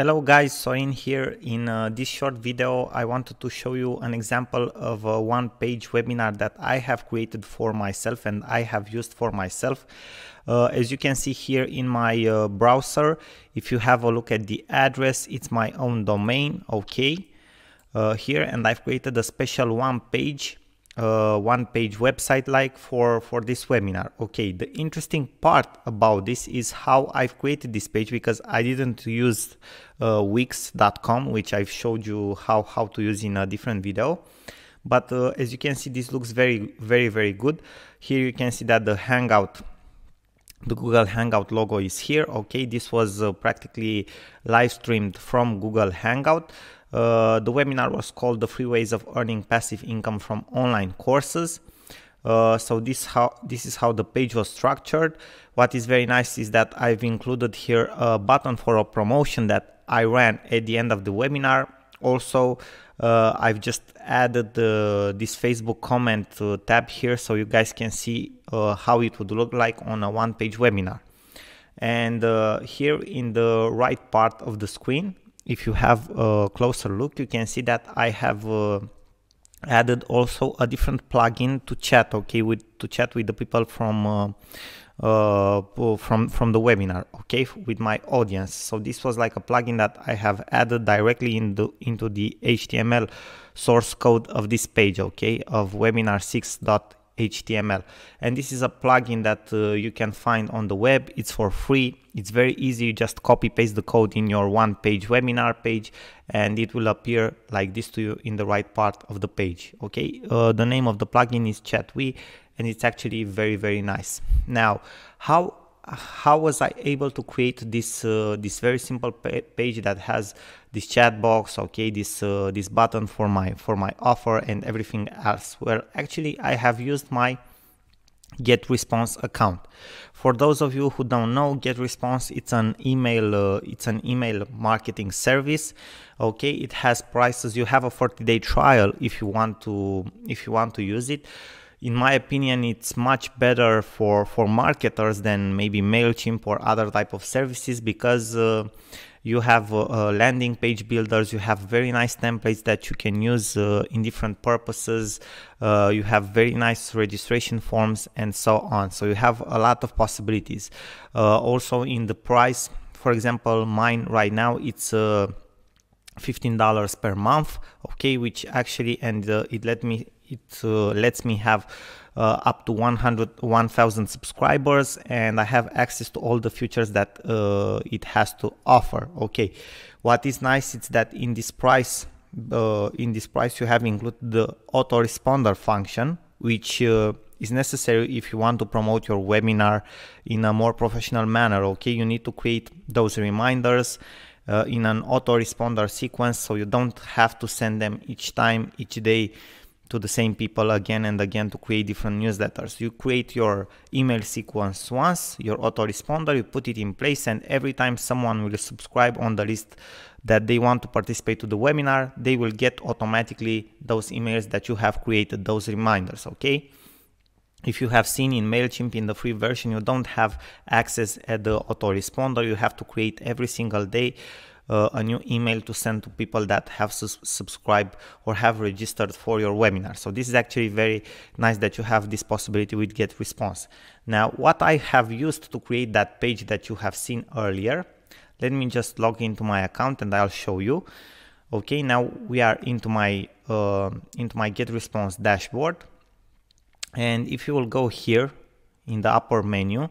Hello guys, so in here in uh, this short video I wanted to show you an example of a one page webinar that I have created for myself and I have used for myself. Uh, as you can see here in my uh, browser, if you have a look at the address, it's my own domain, okay, uh, here and I've created a special one page uh, one page website like for for this webinar. Okay the interesting part about this is how I've created this page because I didn't use uh, wix.com which I've showed you how how to use in a different video. But uh, as you can see this looks very very very good. Here you can see that the hangout the Google Hangout logo is here. Okay this was uh, practically live streamed from Google Hangout uh, the webinar was called the free ways of earning passive income from online courses. Uh, so this how this is how the page was structured. What is very nice is that I've included here a button for a promotion that I ran at the end of the webinar. Also, uh, I've just added this Facebook comment uh, tab here so you guys can see uh, how it would look like on a one-page webinar. And uh, here in the right part of the screen, if you have a closer look, you can see that I have uh, added also a different plugin to chat, okay, with to chat with the people from uh, uh, from from the webinar, okay, with my audience. So this was like a plugin that I have added directly into into the HTML source code of this page, okay, of webinar 6.0 HTML. And this is a plugin that uh, you can find on the web. It's for free. It's very easy. You just copy paste the code in your one page webinar page and it will appear like this to you in the right part of the page. Okay. Uh, the name of the plugin is ChatWee and it's actually very, very nice. Now, how how was I able to create this uh, this very simple page that has this chat box, okay, this uh, this button for my for my offer and everything else? Well, actually, I have used my GetResponse account. For those of you who don't know, GetResponse it's an email uh, it's an email marketing service. Okay, it has prices. You have a 40 day trial if you want to if you want to use it in my opinion, it's much better for, for marketers than maybe MailChimp or other type of services because uh, you have uh, uh, landing page builders, you have very nice templates that you can use uh, in different purposes, you have very nice registration forms and so on. So you have a lot of possibilities. Also in the price, for example, mine right now, it's $15 per month, okay, which actually, and it let me it lets me have uh, up to 100 1000 subscribers and i have access to all the features that uh, it has to offer. Okay. What is nice is that in this price uh, in this price you have included the autoresponder function which uh, is necessary if you want to promote your webinar in a more professional manner. Okay. You need to create those reminders uh, in an autoresponder sequence so you don't have to send them each time each day to the same people again and again to create different newsletters. You create your email sequence once, your autoresponder, you put it in place, and every time someone will subscribe on the list that they want to participate to the webinar, they will get automatically those emails that you have created, those reminders, okay? If you have seen in MailChimp in the free version, you don't have access at the autoresponder, you have to create every single day uh, a new email to send to people that have su subscribed or have registered for your webinar. So this is actually very nice that you have this possibility with GetResponse. Now, what I have used to create that page that you have seen earlier, let me just log into my account and I'll show you. Okay, now we are into my uh, into my GetResponse dashboard, and if you will go here in the upper menu,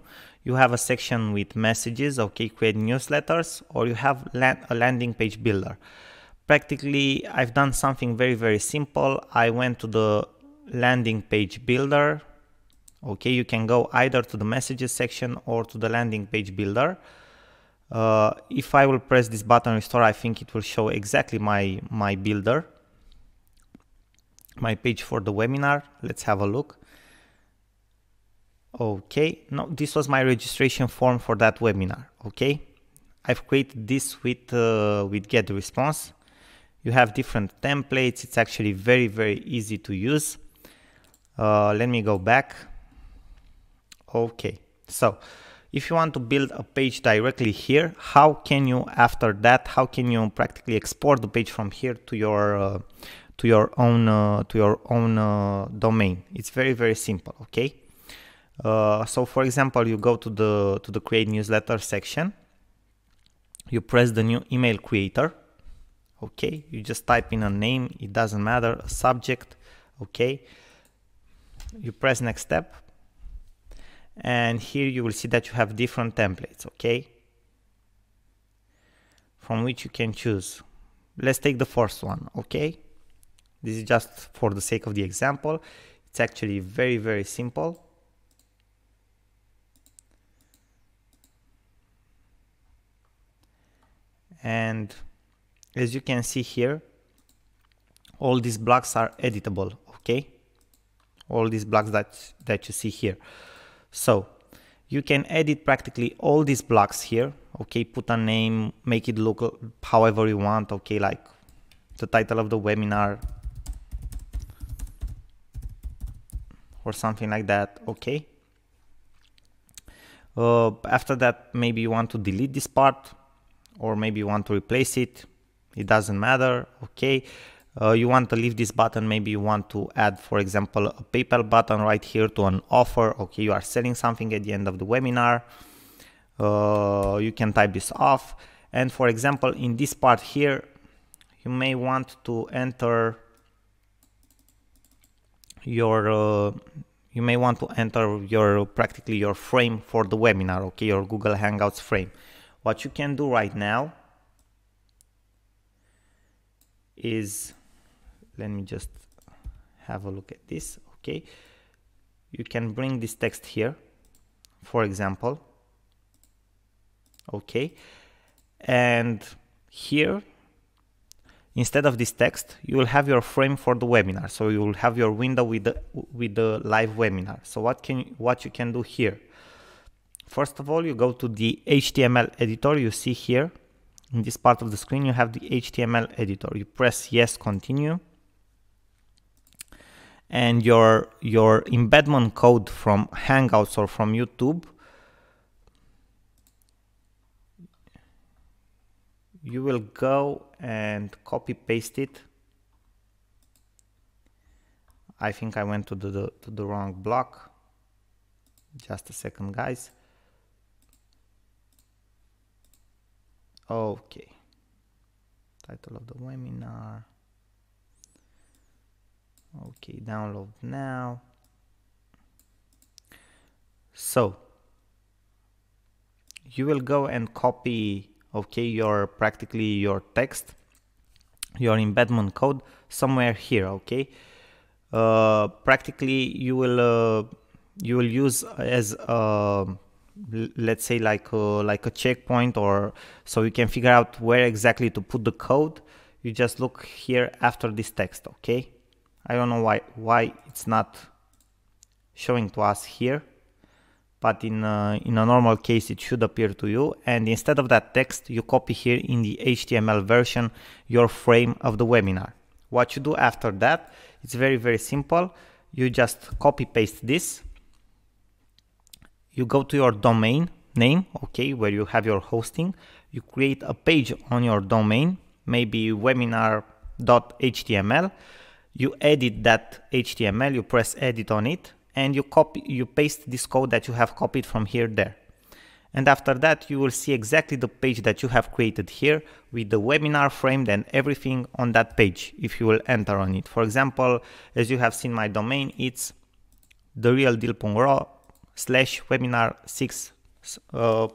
you have a section with messages, okay, create newsletters, or you have land, a landing page builder. Practically, I've done something very, very simple. I went to the landing page builder. Okay, you can go either to the messages section or to the landing page builder. Uh, if I will press this button restore, I think it will show exactly my, my builder, my page for the webinar. Let's have a look. Okay, no, this was my registration form for that webinar. Okay, I've created this with uh, with GetResponse. You have different templates. It's actually very very easy to use. Uh, let me go back. Okay, so if you want to build a page directly here how can you after that how can you practically export the page from here to your uh, to your own uh, to your own uh, domain it's very very simple okay uh, so for example you go to the to the create newsletter section. You press the new email creator. Okay you just type in a name it doesn't matter a subject. Okay you press next step. And here you will see that you have different templates okay? From which you can choose. Let's take the first one okay? This is just for the sake of the example. It's actually very very simple and as you can see here all these blocks are editable okay? All these blocks that that you see here. So you can edit practically all these blocks here okay? Put a name make it look however you want okay? Like the title of the webinar or something like that okay? Uh, after that maybe you want to delete this part or maybe you want to replace it it doesn't matter okay. Uh, you want to leave this button maybe you want to add for example a PayPal button right here to an offer okay you are selling something at the end of the webinar. Uh, you can type this off. And for example in this part here you may want to enter your uh, you may want to enter your practically your frame for the webinar okay your Google Hangouts frame what you can do right now is let me just have a look at this okay? You can bring this text here for example okay? And here instead of this text you will have your frame for the webinar. So you will have your window with the with the live webinar. So what can what you can do here first of all you go to the HTML editor you see here in this part of the screen you have the HTML editor. You press yes continue. And your your embedment code from Hangouts or from YouTube you will go and copy paste it. I think I went to the, to the wrong block. Just a second guys okay title of the webinar. Okay download now. So you will go and copy okay your practically your text your embedment code somewhere here okay uh, practically you will uh, you will use as a let's say like a, like a checkpoint or so you can figure out where exactly to put the code. You just look here after this text okay? I don't know why why it's not showing to us here but in uh, in a normal case it should appear to you. And instead of that text you copy here in the HTML version your frame of the webinar. What you do after that it's very very simple. You just copy paste this you go to your domain name okay where you have your hosting. You create a page on your domain maybe webinar.html you edit that HTML you press edit on it and you copy you paste this code that you have copied from here there. And after that you will see exactly the page that you have created here with the webinar framed and everything on that page if you will enter on it. For example as you have seen my domain it's therealdeal.ro slash webinar 6 uh,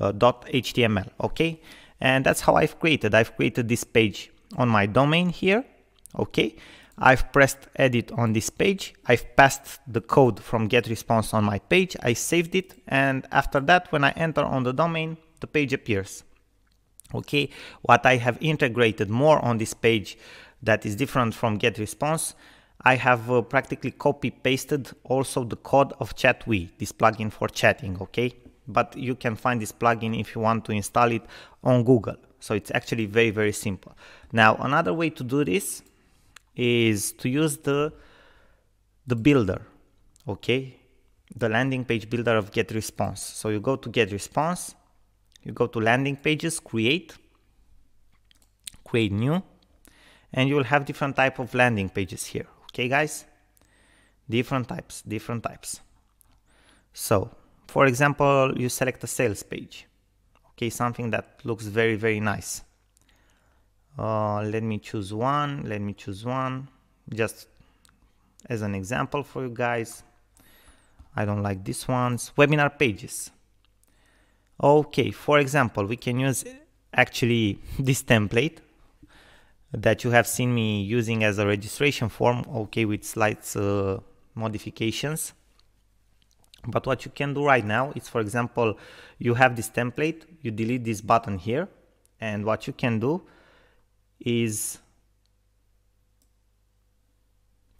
uh, dot html okay? And that's how I've created. I've created this page on my domain here okay? I've pressed edit on this page, I've passed the code from GetResponse on my page, I saved it, and after that, when I enter on the domain, the page appears. Okay, what I have integrated more on this page that is different from get GetResponse, I have uh, practically copy pasted also the code of ChatWee, this plugin for chatting, okay? But you can find this plugin if you want to install it on Google. So it's actually very, very simple. Now, another way to do this is to use the the builder okay the landing page builder of GetResponse. So you go to GetResponse, you go to landing pages, create, create new, and you will have different type of landing pages here. Okay, guys? Different types, different types. So, for example, you select a sales page. Okay, something that looks very, very nice. Uh, let me choose one, let me choose one, just as an example for you guys. I don't like this ones. Webinar pages. Okay, for example, we can use actually this template that you have seen me using as a registration form, okay, with slides uh, modifications. But what you can do right now is, for example, you have this template, you delete this button here, and what you can do is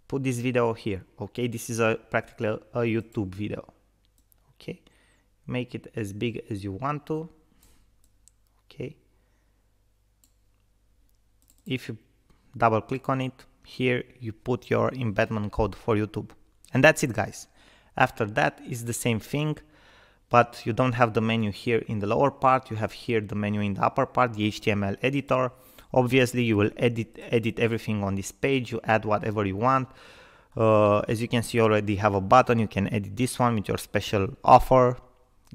put this video here, okay? This is a practically a YouTube video, okay? Make it as big as you want to, okay? If you double click on it here you put your embedment code for YouTube. And that's it guys. After that is the same thing but you don't have the menu here in the lower part. You have here the menu in the upper part the HTML editor. Obviously you will edit edit everything on this page. You add whatever you want. Uh, as you can see already have a button. You can edit this one with your special offer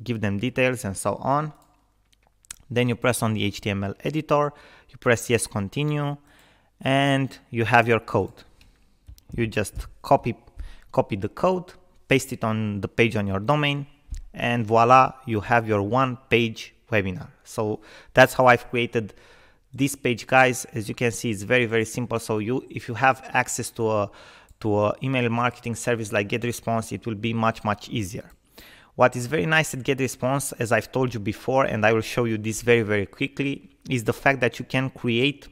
give them details and so on then you press on the HTML editor, you press yes continue, and you have your code. You just copy, copy the code, paste it on the page on your domain, and voila, you have your one page webinar. So that's how I've created this page guys. As you can see, it's very, very simple. So you, if you have access to a, to a email marketing service like GetResponse, it will be much, much easier. What is very nice at GetResponse, as I've told you before, and I will show you this very, very quickly, is the fact that you can create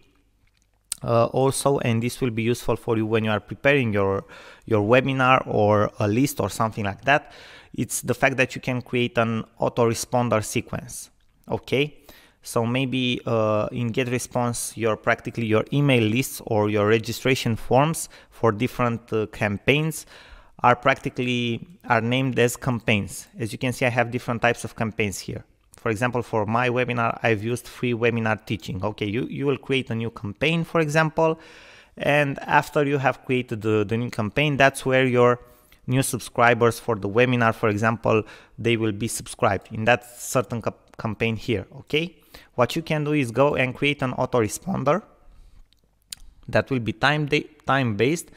uh, also, and this will be useful for you when you are preparing your, your webinar or a list or something like that. It's the fact that you can create an autoresponder sequence, okay? So maybe uh, in GetResponse, your practically your email lists or your registration forms for different uh, campaigns are practically are named as campaigns. As you can see, I have different types of campaigns here. For example, for my webinar, I've used free webinar teaching. Okay, you, you will create a new campaign, for example, and after you have created the, the new campaign, that's where your new subscribers for the webinar, for example, they will be subscribed in that certain campaign here, okay? What you can do is go and create an autoresponder that will be time, time based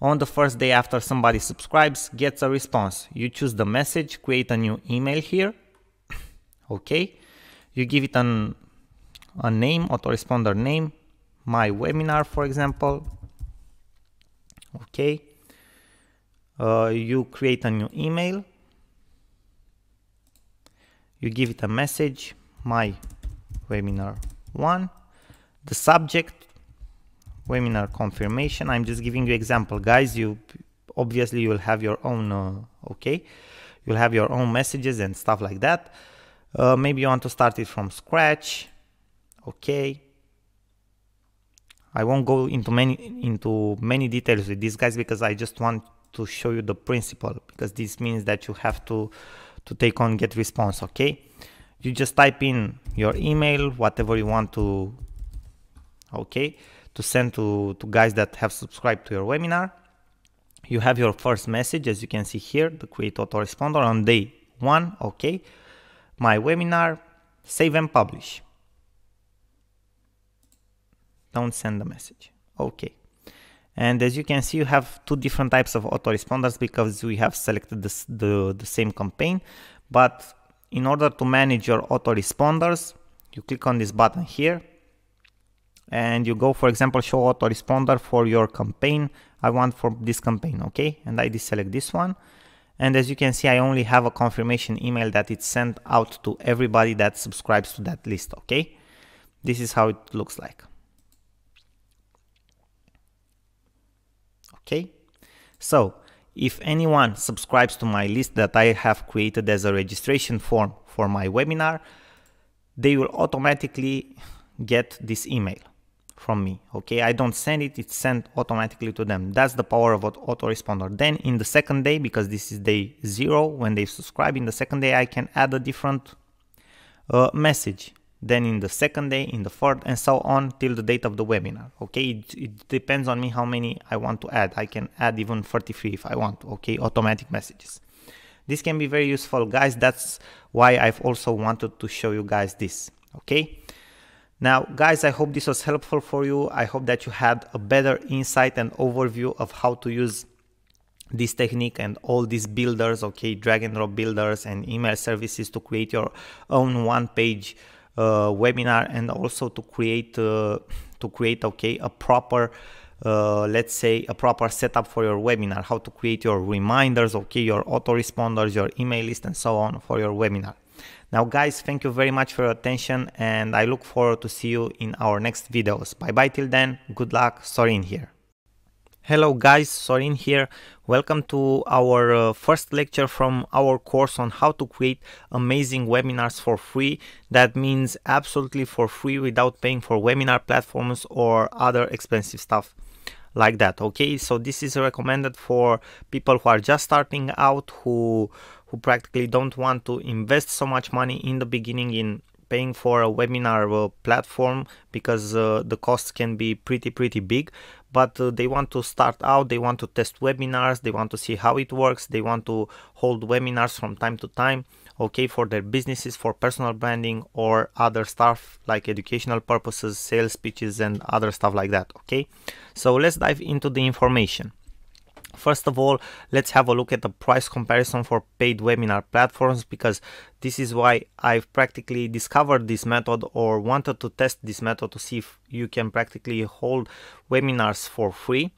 on the first day after somebody subscribes, gets a response. You choose the message, create a new email here. okay. You give it an, a name, autoresponder name, my webinar, for example. Okay. Uh, you create a new email. You give it a message, my webinar one. The subject, webinar confirmation. I'm just giving you example, guys. You obviously you will have your own, uh, okay, you'll have your own messages and stuff like that. Uh, maybe you want to start it from scratch, okay. I won't go into many into many details with these guys because I just want to show you the principle because this means that you have to to take on GetResponse. okay. You just type in your email, whatever you want to, okay to send to, to guys that have subscribed to your webinar. You have your first message, as you can see here, the create autoresponder on day one, okay. My webinar, save and publish. Don't send the message, okay. And as you can see, you have two different types of autoresponders because we have selected this, the, the same campaign. But in order to manage your autoresponders, you click on this button here and you go for example show autoresponder for your campaign. I want for this campaign okay? And I deselect this one. And as you can see I only have a confirmation email that it's sent out to everybody that subscribes to that list okay? This is how it looks like. Okay? So if anyone subscribes to my list that I have created as a registration form for my webinar they will automatically get this email from me okay? I don't send it it's sent automatically to them. That's the power of autoresponder. Then in the second day because this is day zero when they subscribe in the second day i can add a different uh, message. Then in the second day in the third and so on till the date of the webinar okay? It, it, depends on me how many i want to add. I can add even 33 if i want okay? Automatic messages. This can be very useful. Guys that's why i've also wanted to show you guys this okay now guys i hope this was helpful for you. I hope that you had a better insight and overview of how to use this technique and all these builders okay drag and drop builders and email services to create your own one page uh, webinar and also to create uh, to create okay a proper uh, let's say a proper setup for your webinar how to create your reminders okay your autoresponders your email list and so on for your webinar now guys thank you very much for your attention and i look forward to see you in our next videos bye bye till then good luck sorin here Hello guys, Sorin here. Welcome to our uh, first lecture from our course on how to create amazing webinars for free. That means absolutely for free without paying for webinar platforms or other expensive stuff like that. Okay, so this is recommended for people who are just starting out, who who practically don't want to invest so much money in the beginning in paying for a webinar uh, platform because uh, the costs can be pretty pretty big. But uh, they want to start out they want to test webinars they want to see how it works they want to hold webinars from time to time okay for their businesses for personal branding or other stuff like educational purposes sales pitches and other stuff like that okay? So let's dive into the information First of all, let's have a look at the price comparison for paid webinar platforms because this is why I've practically discovered this method or wanted to test this method to see if you can practically hold webinars for free.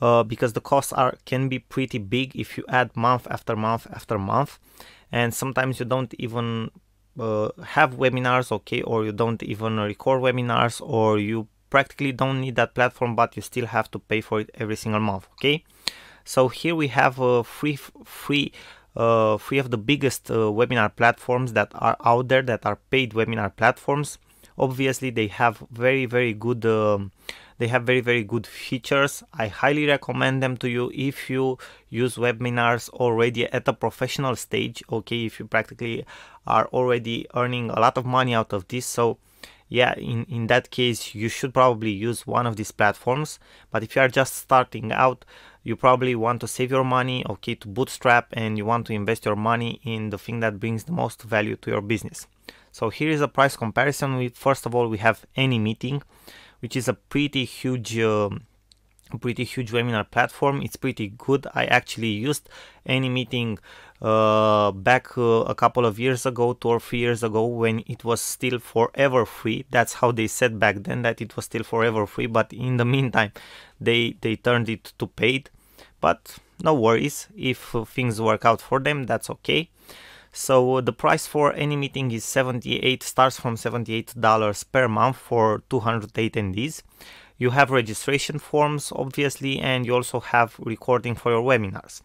Uh, because the costs are can be pretty big if you add month after month after month and sometimes you don't even uh, have webinars okay or you don't even record webinars or you practically don't need that platform but you still have to pay for it every single month okay so here we have a free, free, uh, three of the biggest uh, webinar platforms that are out there that are paid webinar platforms. Obviously, they have very, very good. Um, they have very, very good features. I highly recommend them to you if you use webinars already at a professional stage. Okay, if you practically are already earning a lot of money out of this. So yeah in in that case you should probably use one of these platforms but if you are just starting out you probably want to save your money okay to bootstrap and you want to invest your money in the thing that brings the most value to your business. So here is a price comparison. With first of all we have AnyMeeting which is a pretty huge uh, pretty huge webinar platform. It's pretty good. I actually used AnyMeeting uh, back uh, a couple of years ago two or three years ago when it was still forever free. That's how they said back then that it was still forever free but in the meantime they they turned it to paid but no worries. If things work out for them that's okay. So the price for AnyMeeting is 78 starts from $78 per month for 200 attendees. You have registration forms obviously and you also have recording for your webinars.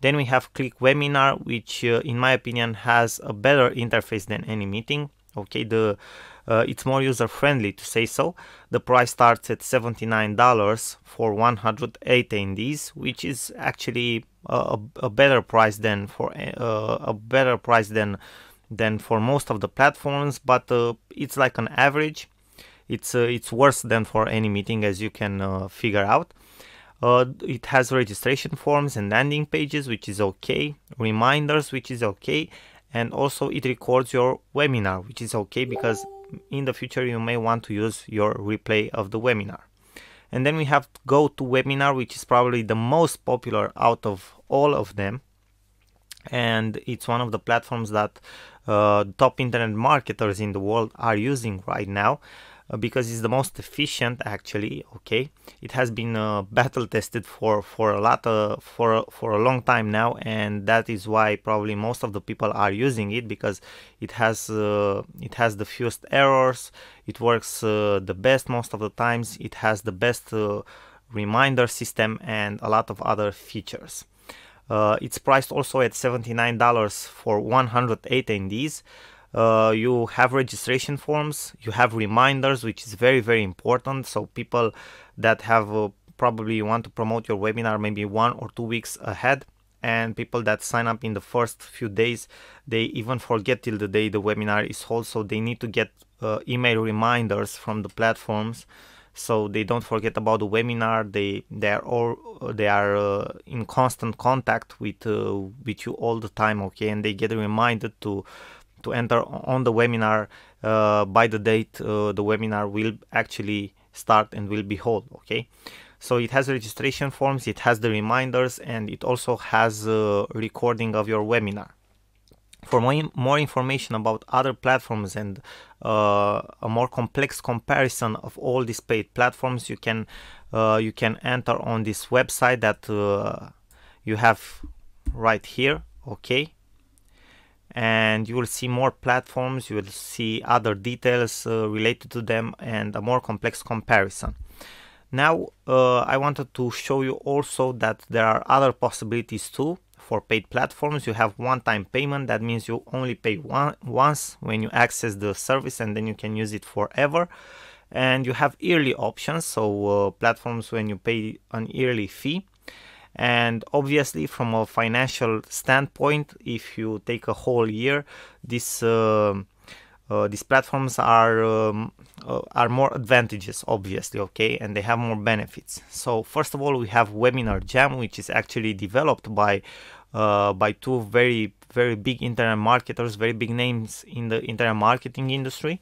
Then we have click webinar which uh, in my opinion has a better interface than AnyMeeting. Okay the uh, it's more user friendly to say so. The price starts at $79 for 100 attendees which is actually a, a better price than for uh, a better price than than for most of the platforms but uh, it's like an average. It's uh, it's worse than for AnyMeeting as you can uh, figure out. Uh, it has registration forms and landing pages which is okay. Reminders which is okay. And also it records your webinar which is okay because in the future you may want to use your replay of the webinar. And then we have GoToWebinar, which is probably the most popular out of all of them. And it's one of the platforms that uh, top internet marketers in the world are using right now because it's the most efficient actually okay? It has been uh, battle tested for for a lot of, for for a long time now and that is why probably most of the people are using it because it has uh, it has the fewest errors it works uh, the best most of the times it has the best uh, reminder system and a lot of other features. Uh, it's priced also at $79 for 108 attendees uh, you have registration forms you have reminders which is very very important. So people that have uh, probably want to promote your webinar maybe one or two weeks ahead and people that sign up in the first few days they even forget till the day the webinar is held. So they need to get uh, email reminders from the platforms. So they don't forget about the webinar. They they are all they are uh, in constant contact with uh, with you all the time okay? And they get reminded to to enter on the webinar uh, by the date uh, the webinar will actually start and will be held okay so it has registration forms it has the reminders and it also has a recording of your webinar for more, more information about other platforms and uh, a more complex comparison of all these paid platforms, you can uh, you can enter on this website that uh, you have right here. Okay, and you will see more platforms. You will see other details uh, related to them and a more complex comparison. Now, uh, I wanted to show you also that there are other possibilities too for paid platforms you have one-time payment that means you only pay one once when you access the service and then you can use it forever and you have yearly options so uh, platforms when you pay an yearly fee and obviously from a financial standpoint if you take a whole year this uh, uh, these platforms are um, uh, are more advantages obviously okay? And they have more benefits. So first of all we have WebinarJam which is actually developed by uh, by two very very big internet marketers very big names in the internet marketing industry.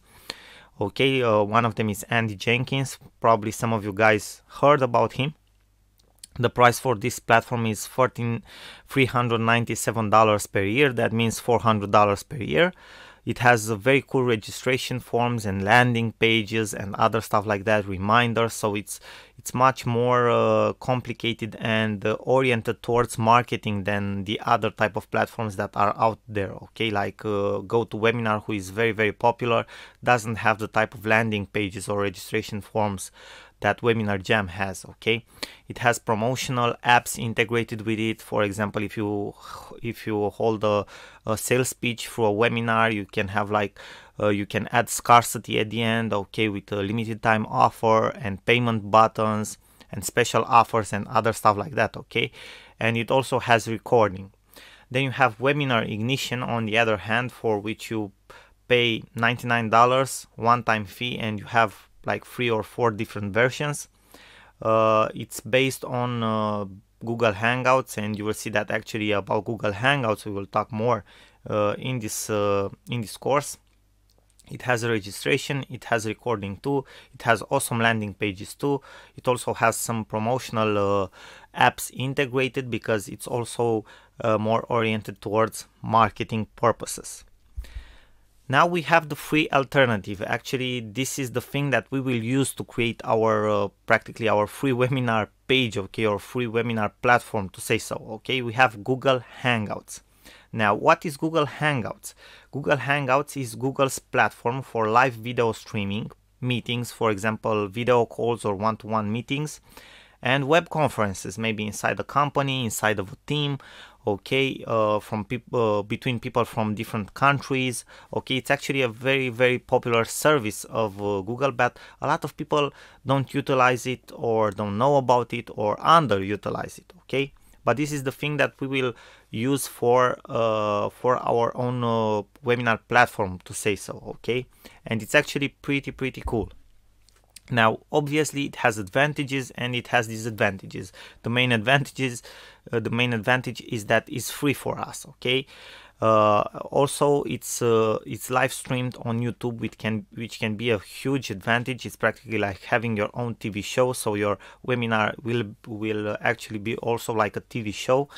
Okay uh, one of them is andy jenkins. Probably some of you guys heard about him the price for this platform is $1,397 per year. That means $400 per year. It has very cool registration forms and landing pages and other stuff like that reminders. So it's it's much more uh, complicated and uh, oriented towards marketing than the other type of platforms that are out there okay? Like uh, GoToWebinar who is very very popular doesn't have the type of landing pages or registration forms that WebinarJam has okay? It has promotional apps integrated with it. For example if you if you hold a, a sales pitch for a webinar you can have like uh, you can add scarcity at the end okay with a limited time offer and payment buttons and special offers and other stuff like that okay? And it also has recording. Then you have WebinarIgnition on the other hand for which you pay $99 one time fee and you have like three or four different versions. Uh, it's based on uh, Google Hangouts, and you will see that actually about Google Hangouts we will talk more uh, in this uh, in this course. It has a registration, it has recording too, it has awesome landing pages too. It also has some promotional uh, apps integrated because it's also uh, more oriented towards marketing purposes. Now we have the free alternative. Actually, this is the thing that we will use to create our uh, practically our free webinar page, okay, or free webinar platform to say so. Okay, we have Google Hangouts. Now, what is Google Hangouts? Google Hangouts is Google's platform for live video streaming, meetings, for example, video calls or one-to-one -one meetings, and web conferences, maybe inside a company, inside of a team, okay uh, from people uh, between people from different countries okay? It's actually a very very popular service of uh, google but a lot of people don't utilize it or don't know about it or underutilize it okay? But this is the thing that we will use for uh, for our own uh, webinar platform to say so okay? And it's actually pretty pretty cool now, obviously, it has advantages and it has disadvantages. The main advantages, uh, the main advantage is that it's free for us. Okay. Uh, also, it's uh, it's live streamed on YouTube, which can which can be a huge advantage. It's practically like having your own TV show. So your webinar will will actually be also like a TV show.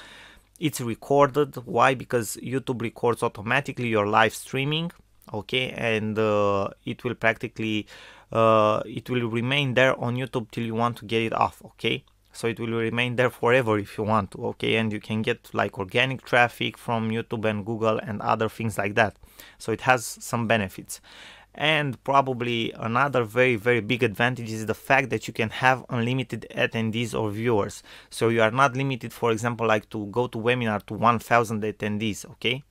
It's recorded. Why? Because YouTube records automatically your live streaming. Okay, and uh, it will practically uh, it will remain there on YouTube till you want to get it off okay? So it will remain there forever if you want to okay? And you can get like organic traffic from YouTube and Google and other things like that. So it has some benefits. And probably another very very big advantage is the fact that you can have unlimited attendees or viewers. So you are not limited for example like to GoToWebinar to 1000 attendees okay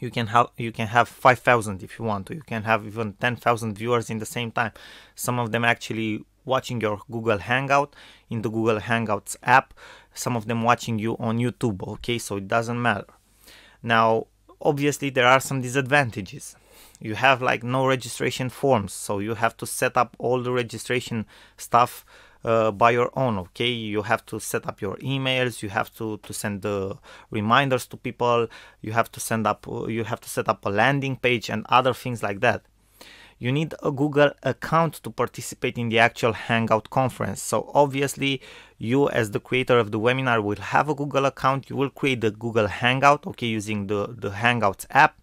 you can have you can have 5000 if you want to. You can have even 10000 viewers in the same time. Some of them actually watching your google hangout in the google hangouts app. Some of them watching you on youtube okay? So it doesn't matter. Now obviously there are some disadvantages. You have like no registration forms so you have to set up all the registration stuff uh, by your own okay you have to set up your emails you have to to send the reminders to people you have to send up you have to set up a landing page and other things like that you need a Google account to participate in the actual Hangout conference. So obviously you as the creator of the webinar will have a Google account. You will create the Google Hangout, okay, using the, the Hangouts app.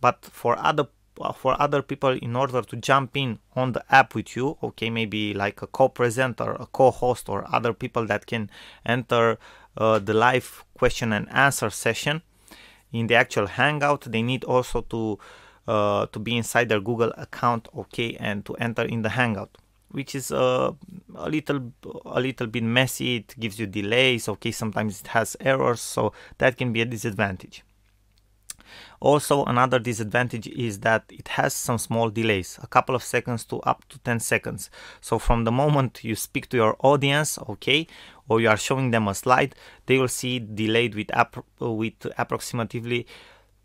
But for other for other people in order to jump in on the app with you okay maybe like a co-presenter a co-host or other people that can enter uh, the live question and answer session. In the actual hangout they need also to uh, to be inside their google account okay and to enter in the hangout which is uh, a little a little bit messy. It gives you delays okay sometimes it has errors so that can be a disadvantage also, another disadvantage is that it has some small delays, a couple of seconds to up to 10 seconds. So from the moment you speak to your audience, okay, or you are showing them a slide, they will see delayed with, with approximately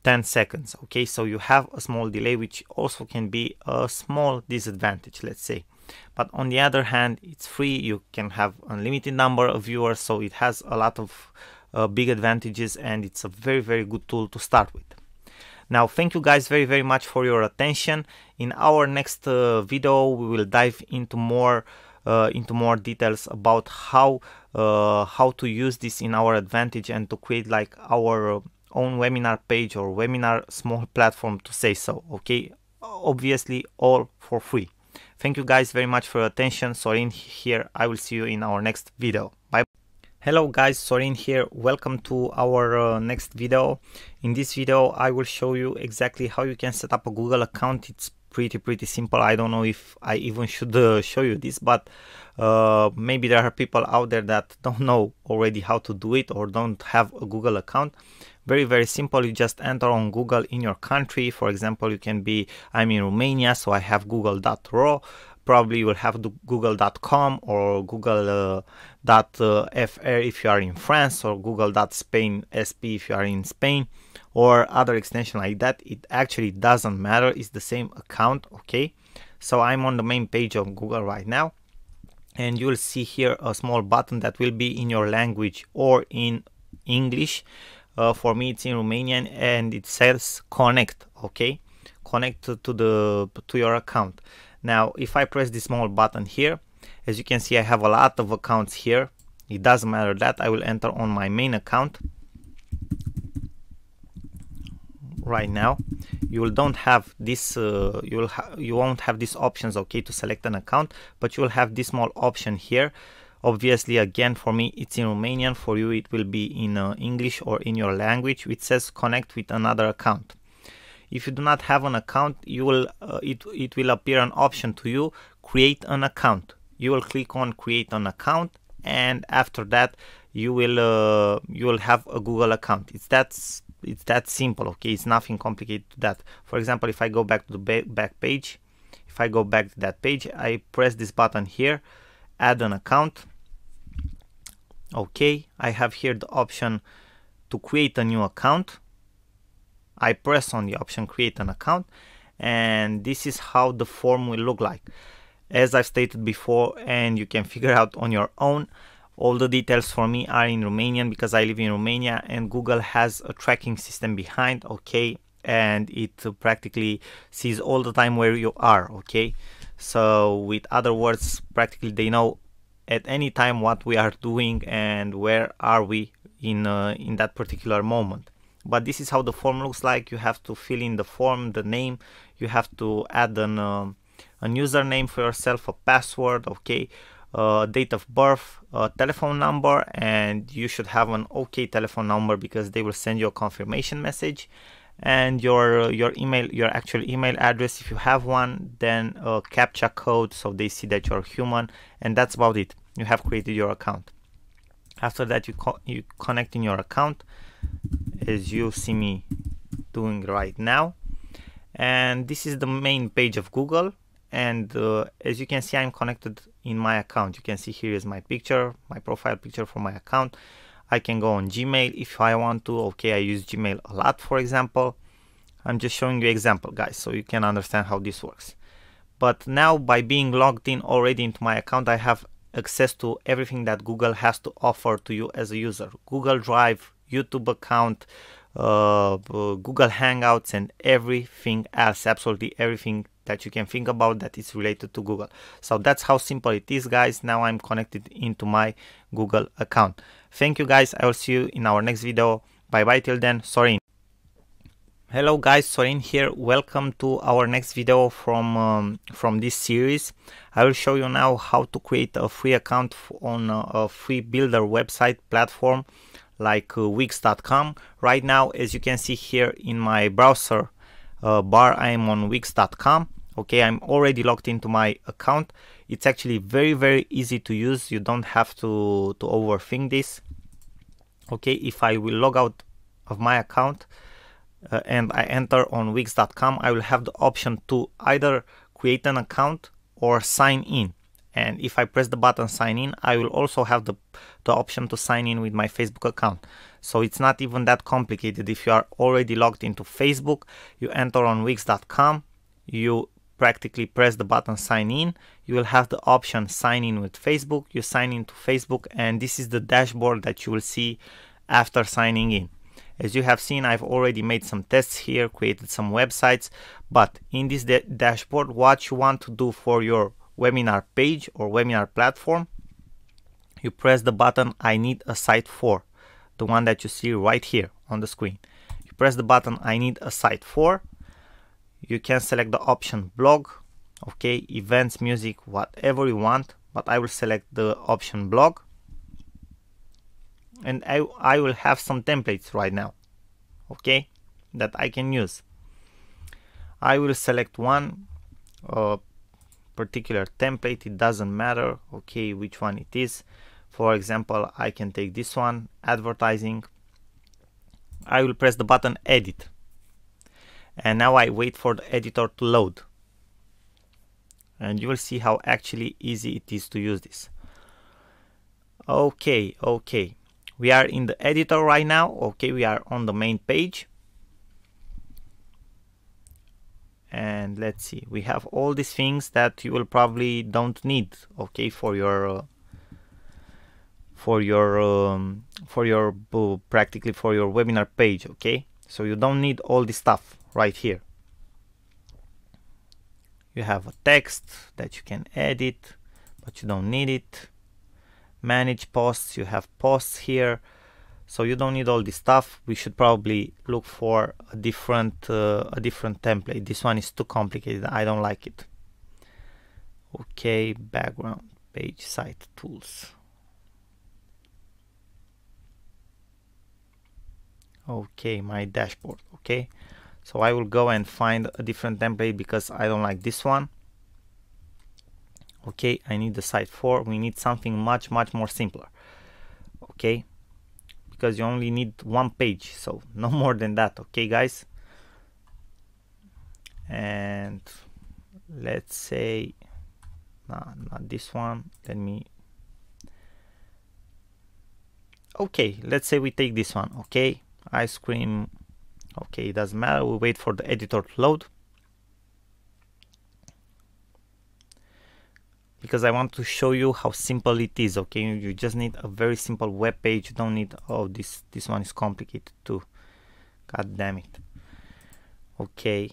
10 seconds. Okay, so you have a small delay, which also can be a small disadvantage, let's say. But on the other hand, it's free. You can have unlimited number of viewers, so it has a lot of uh, big advantages, and it's a very, very good tool to start with. Now, thank you guys very, very much for your attention. In our next uh, video, we will dive into more uh, into more details about how uh, how to use this in our advantage and to create like our own webinar page or webinar small platform to say so. Okay, obviously all for free. Thank you guys very much for your attention. Sorin here. I will see you in our next video. Bye. Hello guys, Sorin here. Welcome to our uh, next video. In this video, I will show you exactly how you can set up a Google account. It's pretty, pretty simple. I don't know if I even should uh, show you this, but uh, maybe there are people out there that don't know already how to do it or don't have a Google account. Very, very simple. You just enter on Google in your country. For example, you can be, I'm in Romania, so I have google.ro probably you will have google.com or google.fr uh, if you are in France or google.spain sp if you are in Spain or other extension like that. It actually doesn't matter. It's the same account okay? So I'm on the main page of Google right now and you'll see here a small button that will be in your language or in English. Uh, for me it's in Romanian and it says connect okay? Connect to, to the to your account now, if I press this small button here, as you can see, I have a lot of accounts here. It doesn't matter that I will enter on my main account right now. You will don't have this. Uh, you will you won't have these options. Okay, to select an account, but you will have this small option here. Obviously, again, for me, it's in Romanian. For you, it will be in uh, English or in your language, which says connect with another account if you do not have an account you will uh, it, it will appear an option to you create an account. You will click on create an account and after that you will uh, you will have a google account. It's that it's that simple okay? It's nothing complicated to that. For example if i go back to the back page if i go back to that page i press this button here add an account. Okay i have here the option to create a new account I press on the option create an account and this is how the form will look like. As I've stated before and you can figure out on your own, all the details for me are in Romanian because I live in Romania and Google has a tracking system behind, okay, and it practically sees all the time where you are, okay. So with other words, practically they know at any time what we are doing and where are we in uh, in that particular moment but this is how the form looks like. You have to fill in the form the name. You have to add an uh, a username for yourself a password okay uh, date of birth a telephone number and you should have an okay telephone number because they will send you a confirmation message. And your your email your actual email address if you have one then a captcha code so they see that you're human and that's about it. You have created your account. After that you co you connect in your account as you see me doing right now. And this is the main page of Google. And uh, as you can see I'm connected in my account. You can see here is my picture my profile picture for my account. I can go on Gmail if I want to. Okay I use Gmail a lot for example. I'm just showing you example guys so you can understand how this works. But now by being logged in already into my account I have access to everything that Google has to offer to you as a user. Google Drive YouTube account uh, Google Hangouts and everything else absolutely everything that you can think about that is related to Google. So that's how simple it is guys. Now I'm connected into my Google account. Thank you guys. I will see you in our next video. Bye bye till then. Sorry. Hello guys, Sorin here. Welcome to our next video from um, from this series. I will show you now how to create a free account on a free builder website platform like uh, Wix.com. Right now, as you can see here in my browser uh, bar, I am on Wix.com. Okay, I'm already logged into my account. It's actually very very easy to use. You don't have to to overthink this. Okay, if I will log out of my account uh, and I enter on Wix.com, I will have the option to either create an account or sign in. And if I press the button sign in, I will also have the, the option to sign in with my Facebook account. So it's not even that complicated. If you are already logged into Facebook, you enter on Wix.com, you practically press the button sign in, you will have the option sign in with Facebook, you sign into Facebook, and this is the dashboard that you will see after signing in. As you have seen, I've already made some tests here, created some websites, but in this dashboard, what you want to do for your webinar page or webinar platform, you press the button I need a site for, the one that you see right here on the screen. You press the button I need a site for, you can select the option blog, okay, events, music, whatever you want, but I will select the option blog and I, I will have some templates right now okay that I can use I will select one uh, particular template it doesn't matter okay which one it is. For example I can take this one advertising. I will press the button edit. And now I wait for the editor to load. And you will see how actually easy it is to use this. Okay okay. We are in the editor right now. Okay we are on the main page and let's see we have all these things that you will probably don't need okay for your uh, for your um, for your practically for your webinar page okay? So you don't need all this stuff right here. You have a text that you can edit but you don't need it. Manage posts you have posts here so you don't need all this stuff. We should probably look for a different uh, a different template. This one is too complicated. I don't like it. Okay background page site tools. Okay my dashboard. Okay so I will go and find a different template because I don't like this one. Okay I need the site for we need something much much more simpler. Okay because you only need one page so no more than that okay guys? And let's say nah, not this one. Let me okay let's say we take this one okay? Ice cream okay it doesn't matter. We wait for the editor to load because I want to show you how simple it is okay? You just need a very simple web page. You don't need oh this this one is complicated too. God damn it. Okay.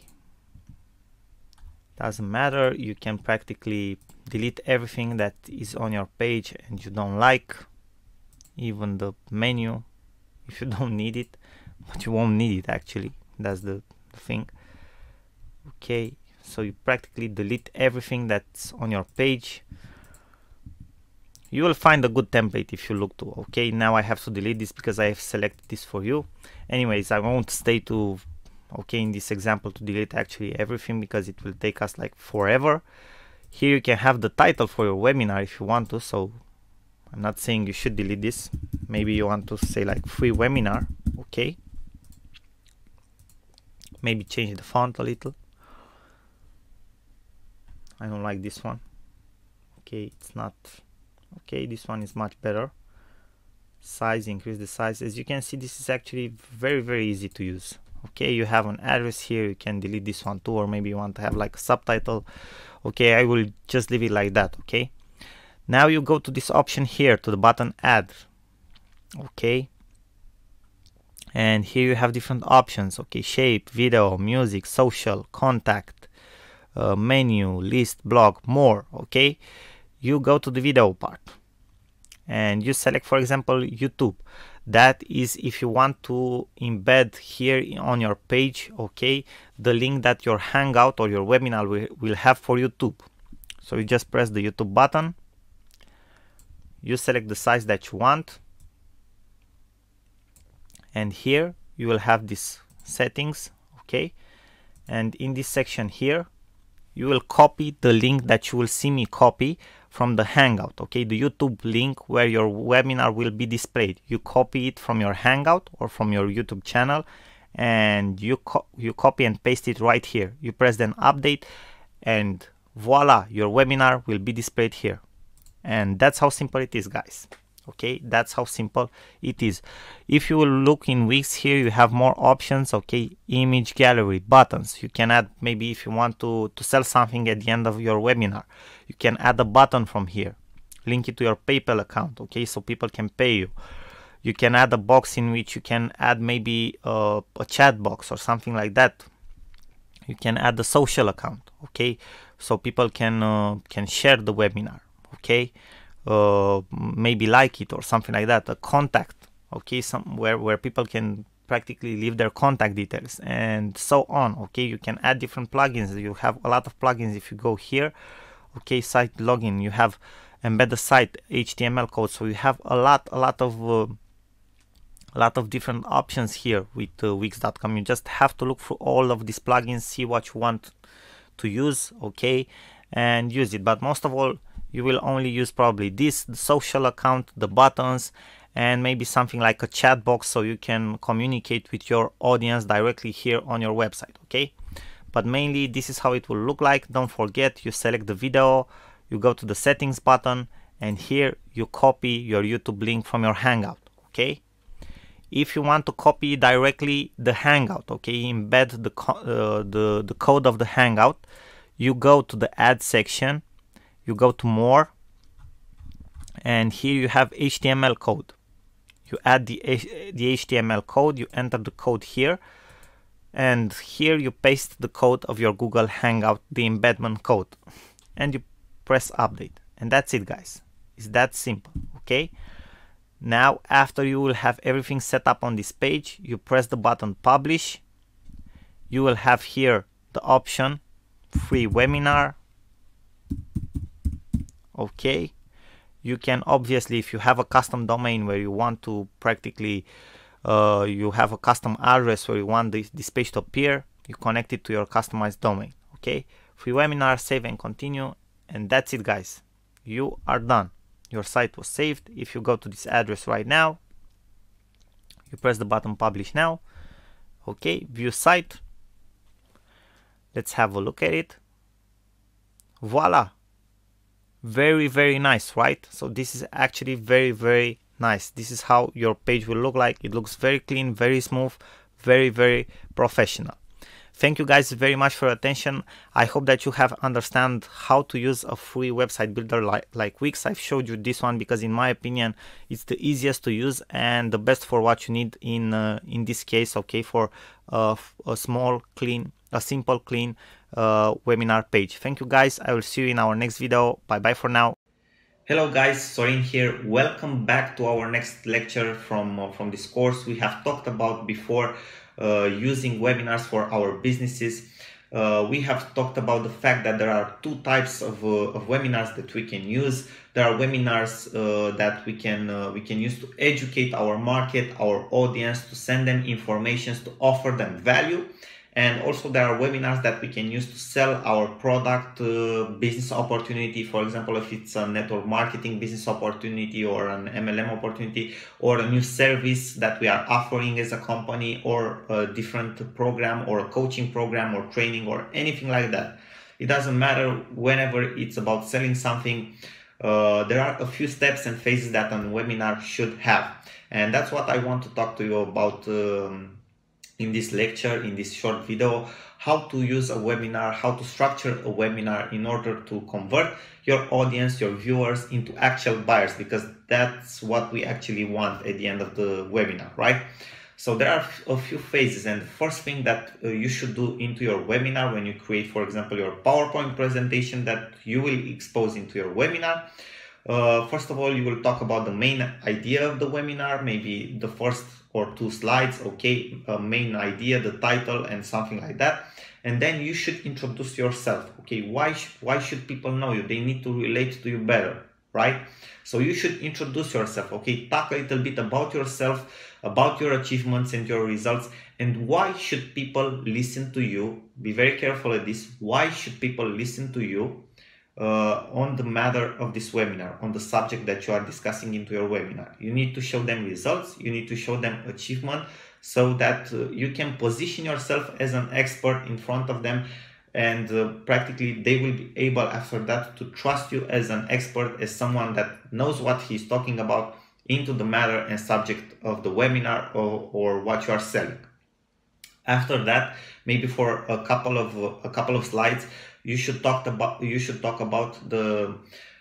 Doesn't matter. You can practically delete everything that is on your page and you don't like even the menu if you don't need it. But you won't need it actually. That's the, the thing. Okay so you practically delete everything that's on your page. You will find a good template if you look to okay? Now I have to delete this because I have selected this for you. Anyways I won't stay to okay in this example to delete actually everything because it will take us like forever. Here you can have the title for your webinar if you want to so I'm not saying you should delete this. Maybe you want to say like free webinar okay? Maybe change the font a little I don't like this one. Okay it's not okay this one is much better. Size increase the size. As you can see this is actually very very easy to use. Okay you have an address here. You can delete this one too or maybe you want to have like a subtitle. Okay I will just leave it like that okay? Now you go to this option here to the button add. Okay. And here you have different options. Okay shape video music social contact uh, menu list blog more okay? You go to the video part and you select for example YouTube. That is if you want to embed here on your page okay the link that your hangout or your webinar will, will have for YouTube. So you just press the YouTube button. You select the size that you want. And here you will have these settings okay? And in this section here you will copy the link that you will see me copy from the hangout okay? The youtube link where your webinar will be displayed. You copy it from your hangout or from your youtube channel and you co you copy and paste it right here. You press then update and voila your webinar will be displayed here. And that's how simple it is guys okay that's how simple it is. If you look in Wix here you have more options okay image gallery buttons. You can add maybe if you want to to sell something at the end of your webinar you can add a button from here. Link it to your PayPal account okay so people can pay you. You can add a box in which you can add maybe uh, a chat box or something like that. You can add a social account okay so people can uh, can share the webinar okay uh, maybe like it or something like that a contact okay? Somewhere where people can practically leave their contact details and so on okay? You can add different plugins. You have a lot of plugins if you go here okay? Site login. You have embed the site html code. So you have a lot a lot of uh, a lot of different options here with uh, wix.com you just have to look for all of these plugins see what you want to use okay? And use it. But most of all you will only use probably this social account the buttons and maybe something like a chat box so you can communicate with your audience directly here on your website okay? But mainly this is how it will look like. Don't forget you select the video you go to the settings button and here you copy your youtube link from your hangout okay? If you want to copy directly the hangout okay embed the uh, the the code of the hangout you go to the add section you go to more and here you have HTML code. You add the, the HTML code you enter the code here and here you paste the code of your Google Hangout the embedment code and you press update. And that's it guys. It's that simple okay? Now after you will have everything set up on this page you press the button publish. You will have here the option free webinar okay? You can obviously if you have a custom domain where you want to practically uh, you have a custom address where you want this, this page to appear you connect it to your customized domain okay? Free webinar save and continue and that's it guys. You are done. Your site was saved. If you go to this address right now you press the button publish now okay? View site. Let's have a look at it. Voila very very nice right? So this is actually very very nice. This is how your page will look like. It looks very clean very smooth very very professional. Thank you guys very much for your attention. I hope that you have understand how to use a free website builder like, like wix. I've showed you this one because in my opinion it's the easiest to use and the best for what you need in uh, in this case okay for uh, a small clean a simple clean uh, webinar page. Thank you guys. I will see you in our next video. Bye bye for now. Hello guys, Sorin here. Welcome back to our next lecture from, uh, from this course. We have talked about before uh, using webinars for our businesses. Uh, we have talked about the fact that there are two types of, uh, of webinars that we can use. There are webinars uh, that we can uh, we can use to educate our market, our audience, to send them informations, to offer them value and also there are webinars that we can use to sell our product uh, business opportunity. For example if it's a network marketing business opportunity or an mlm opportunity or a new service that we are offering as a company or a different program or a coaching program or training or anything like that. It doesn't matter whenever it's about selling something uh, there are a few steps and phases that a webinar should have. And that's what i want to talk to you about um, in this lecture, in this short video, how to use a webinar, how to structure a webinar in order to convert your audience, your viewers into actual buyers, because that's what we actually want at the end of the webinar, right? So there are a few phases and the first thing that uh, you should do into your webinar when you create, for example, your PowerPoint presentation that you will expose into your webinar. Uh, first of all, you will talk about the main idea of the webinar, maybe the first or two slides, okay, a main idea, the title and something like that. And then you should introduce yourself, okay, why, sh why should people know you? They need to relate to you better, right? So you should introduce yourself, okay, talk a little bit about yourself, about your achievements and your results, and why should people listen to you? Be very careful at this. Why should people listen to you? Uh, on the matter of this webinar, on the subject that you are discussing into your webinar. You need to show them results, you need to show them achievement so that uh, you can position yourself as an expert in front of them and uh, practically they will be able after that to trust you as an expert, as someone that knows what he's talking about into the matter and subject of the webinar or, or what you are selling. After that, maybe for a couple of a couple of slides, you should talk about you should talk about the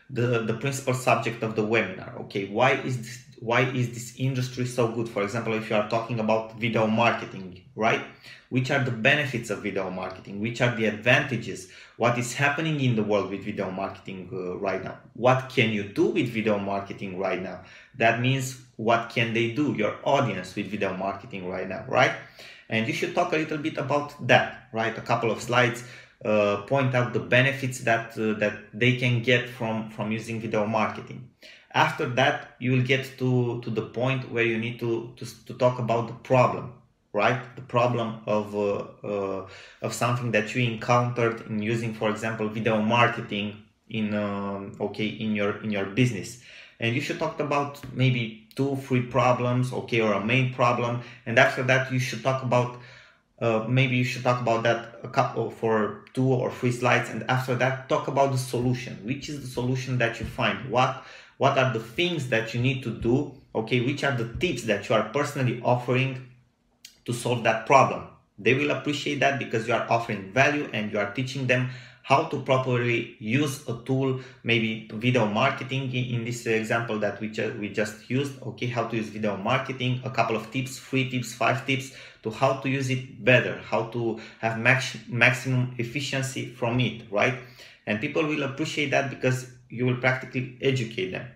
the the principal subject of the webinar okay? Why is this why is this industry so good? For example if you are talking about video marketing right? Which are the benefits of video marketing? Which are the advantages? What is happening in the world with video marketing uh, right now? What can you do with video marketing right now? That means what can they do? Your audience with video marketing right now right? And you should talk a little bit about that right? A couple of slides uh, point out the benefits that uh, that they can get from from using video marketing. After that you will get to to the point where you need to to, to talk about the problem right? The problem of uh, uh of something that you encountered in using for example video marketing in um, okay in your in your business. And you should talk about maybe two three problems okay or a main problem and after that you should talk about uh, maybe you should talk about that a couple for two or three slides and after that talk about the solution. Which is the solution that you find? What what are the things that you need to do? Okay which are the tips that you are personally offering to solve that problem? They will appreciate that because you are offering value and you are teaching them how to properly use a tool, maybe video marketing in this example that we, ju we just used, okay, how to use video marketing, a couple of tips, three tips, five tips to how to use it better, how to have max maximum efficiency from it, right? And people will appreciate that because you will practically educate them.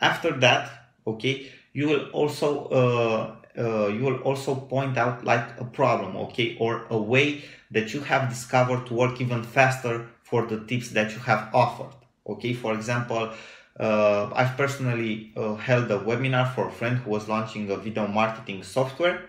After that, okay, you will also uh, uh, you will also point out like a problem, okay, or a way that you have discovered to work even faster for the tips that you have offered. Okay, for example, uh, I've personally uh, held a webinar for a friend who was launching a video marketing software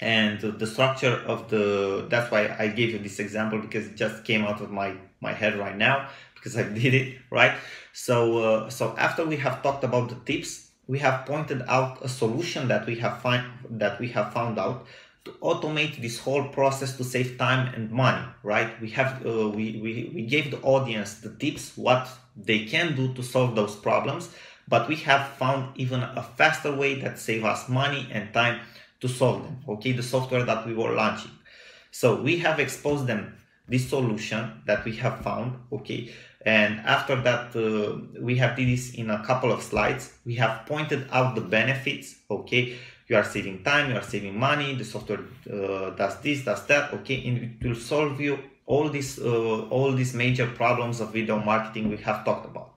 and the structure of the that's why I gave you this example because it just came out of my my head right now because I did it right? So uh, so after we have talked about the tips we have pointed out a solution that we have find that we have found out to automate this whole process to save time and money right? We have uh, we, we we gave the audience the tips what they can do to solve those problems but we have found even a faster way that save us money and time to solve them okay? The software that we were launching. So we have exposed them this solution that we have found okay? And after that uh, we have did this in a couple of slides. We have pointed out the benefits okay? You are saving time you are saving money the software uh, does this does that okay? And it will solve you all these uh, all these major problems of video marketing we have talked about.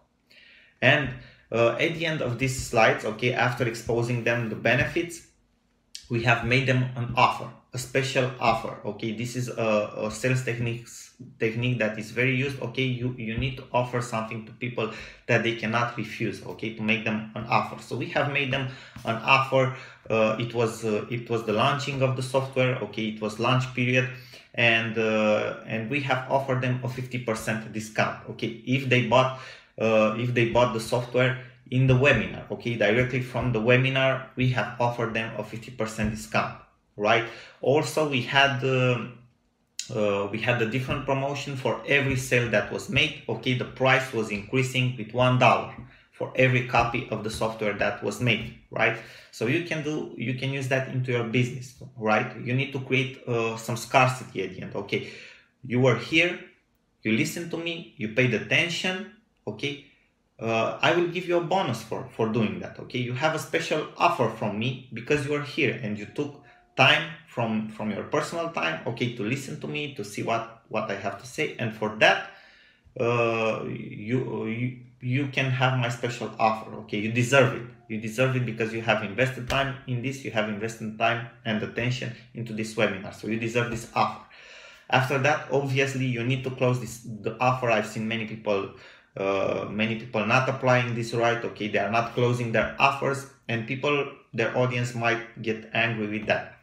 And uh, at the end of these slides okay after exposing them the benefits we have made them an offer a special offer. Okay, this is a, a sales techniques technique that is very used. Okay, you you need to offer something to people that they cannot refuse. Okay, to make them an offer. So we have made them an offer. Uh, it was uh, it was the launching of the software. Okay, it was launch period and uh, and we have offered them a 50% discount okay if they bought uh, if they bought the software in the webinar okay? Directly from the webinar we have offered them a 50% discount right? Also we had uh, uh, we had a different promotion for every sale that was made okay? The price was increasing with one dollar for every copy of the software that was made right? So you can do you can use that into your business right? You need to create uh, some scarcity at the end okay? You were here you listen to me you paid attention okay uh, i will give you a bonus for for doing that okay? You have a special offer from me because you are here and you took time from from your personal time okay to listen to me to see what what i have to say. And for that uh, you, you you can have my special offer okay? You deserve it. You deserve it because you have invested time in this you have invested time and attention into this webinar. So you deserve this offer. After that obviously you need to close this the offer. I've seen many people uh, many people not applying this right. Okay they are not closing their offers and people their audience might get angry with that.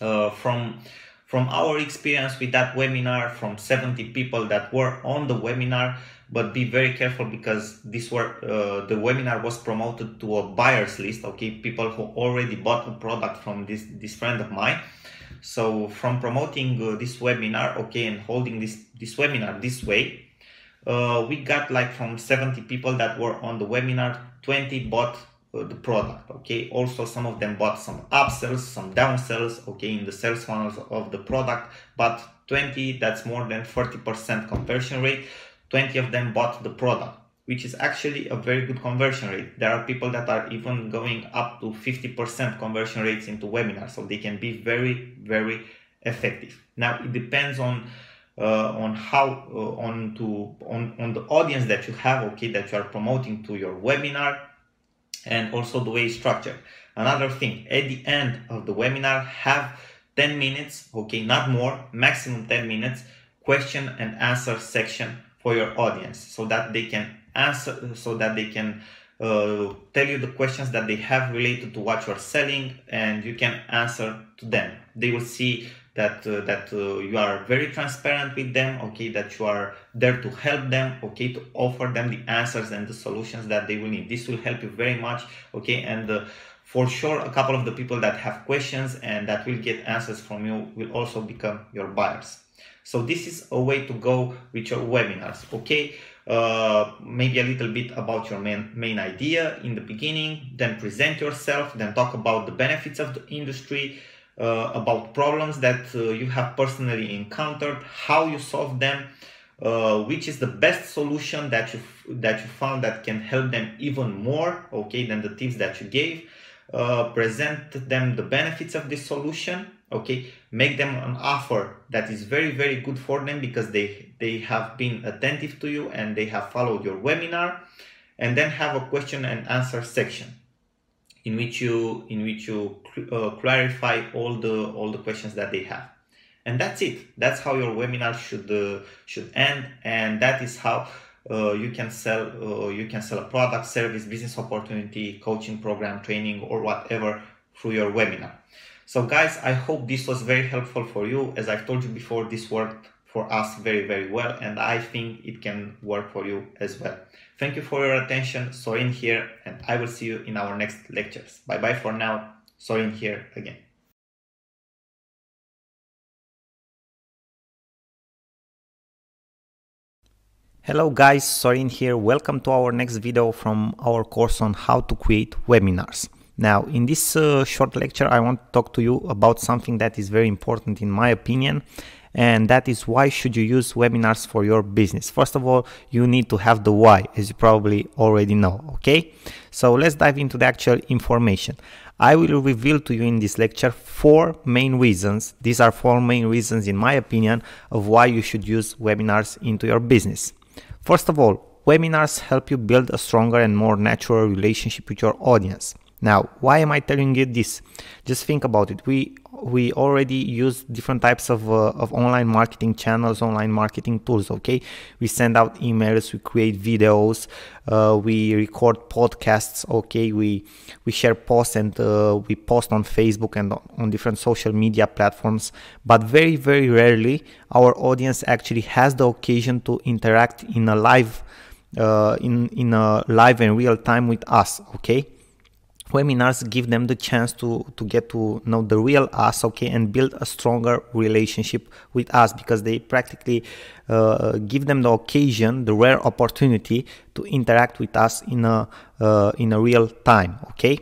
Uh, from from our experience with that webinar from 70 people that were on the webinar but be very careful because this were uh, the webinar was promoted to a buyers list okay? People who already bought a product from this this friend of mine. So from promoting uh, this webinar okay and holding this this webinar this way uh, we got like from 70 people that were on the webinar 20 bought uh, the product okay also some of them bought some upsells some downsells okay in the sales funnels of the product but 20 that's more than 40 percent conversion rate 20 of them bought the product, which is actually a very good conversion rate. There are people that are even going up to 50% conversion rates into webinars, so they can be very, very effective. Now it depends on uh, on how uh, on to on, on the audience that you have, okay, that you are promoting to your webinar, and also the way it's structured. Another thing, at the end of the webinar, have 10 minutes, okay, not more, maximum 10 minutes, question and answer section for your audience so that they can answer so that they can uh, tell you the questions that they have related to what you're selling and you can answer to them they will see that uh, that uh, you are very transparent with them okay that you are there to help them okay to offer them the answers and the solutions that they will need this will help you very much okay and uh, for sure a couple of the people that have questions and that will get answers from you will also become your buyers so this is a way to go with your webinars, okay? Uh, maybe a little bit about your main, main idea in the beginning, then present yourself, then talk about the benefits of the industry, uh, about problems that uh, you have personally encountered, how you solve them, uh, which is the best solution that you that you found that can help them even more, okay, than the tips that you gave. Uh, present them the benefits of this solution okay make them an offer that is very very good for them because they they have been attentive to you and they have followed your webinar and then have a question and answer section in which you in which you clarify all the all the questions that they have and that's it that's how your webinar should uh, should end and that is how uh, you can sell uh, you can sell a product service business opportunity coaching program training or whatever through your webinar so guys, I hope this was very helpful for you. As I've told you before, this worked for us very, very well, and I think it can work for you as well. Thank you for your attention. Sorin here, and I will see you in our next lectures. Bye bye for now. Sorin here again. Hello guys, Sorin here. Welcome to our next video from our course on how to create webinars. Now, in this uh, short lecture, I want to talk to you about something that is very important in my opinion, and that is why should you use webinars for your business. First of all, you need to have the why, as you probably already know, okay? So let's dive into the actual information. I will reveal to you in this lecture four main reasons. These are four main reasons, in my opinion, of why you should use webinars into your business. First of all, webinars help you build a stronger and more natural relationship with your audience. Now, why am I telling you this? Just think about it. We we already use different types of, uh, of online marketing channels, online marketing tools. Okay, we send out emails, we create videos, uh, we record podcasts. Okay, we we share posts and uh, we post on Facebook and on different social media platforms. But very very rarely our audience actually has the occasion to interact in a live uh, in in a live and real time with us. Okay webinars give them the chance to to get to know the real us okay and build a stronger relationship with us because they practically uh, give them the occasion the rare opportunity to interact with us in a uh, in a real time okay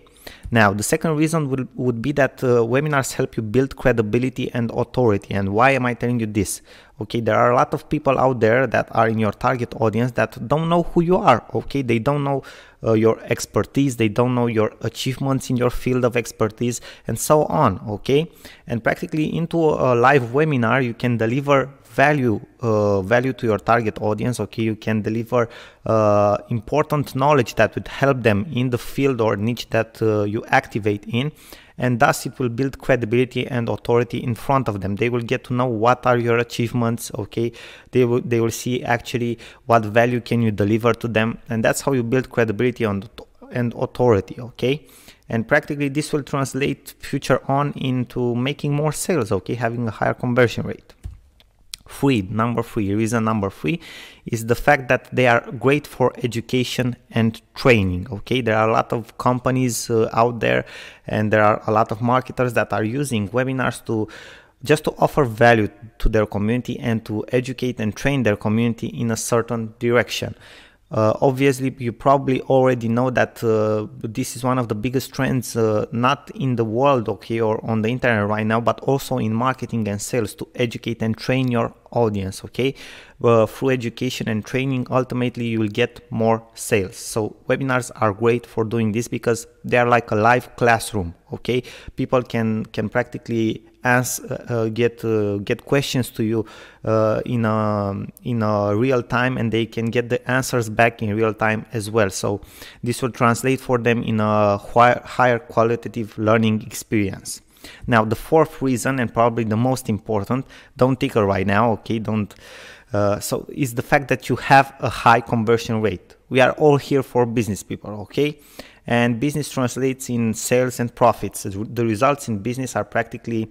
now, the second reason would, would be that uh, webinars help you build credibility and authority. And why am I telling you this? Okay, there are a lot of people out there that are in your target audience that don't know who you are. Okay, they don't know uh, your expertise, they don't know your achievements in your field of expertise, and so on. Okay, and practically into a live webinar, you can deliver value uh, value to your target audience okay? You can deliver uh, important knowledge that would help them in the field or niche that uh, you activate in and thus it will build credibility and authority in front of them. They will get to know what are your achievements okay? They will they will see actually what value can you deliver to them and that's how you build credibility on and authority okay? And practically this will translate future on into making more sales okay? Having a higher conversion rate Three, number three, reason number three is the fact that they are great for education and training. Okay, there are a lot of companies uh, out there, and there are a lot of marketers that are using webinars to just to offer value to their community and to educate and train their community in a certain direction. Uh, obviously, you probably already know that uh, this is one of the biggest trends, uh, not in the world, okay, or on the internet right now, but also in marketing and sales to educate and train your audience, okay? Uh, through education and training, ultimately you will get more sales. So webinars are great for doing this because they are like a live classroom, okay? People can can practically ask, uh, uh, get uh, get questions to you in a in a real time, and they can get the answers back in real time as well. So this will translate for them in a higher qualitative learning experience. Now the fourth reason, and probably the most important, don't it right now, okay? Don't. Uh, so is the fact that you have a high conversion rate. We are all here for business people, okay? And business translates in sales and profits. The results in business are practically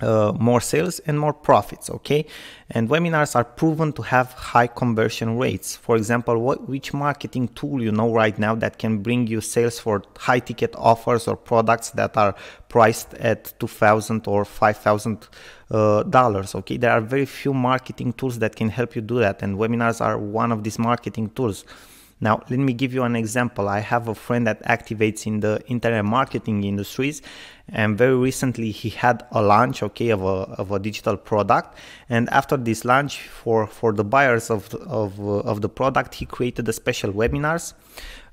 uh, more sales and more profits okay? And webinars are proven to have high conversion rates. For example what which marketing tool you know right now that can bring you sales for high ticket offers or products that are priced at 2000 or 5000 uh, dollars okay? There are very few marketing tools that can help you do that and webinars are one of these marketing tools now, let me give you an example. I have a friend that activates in the internet marketing industries and very recently he had a launch okay of a, of a digital product. And after this launch for for the buyers of of, of the product he created a special webinars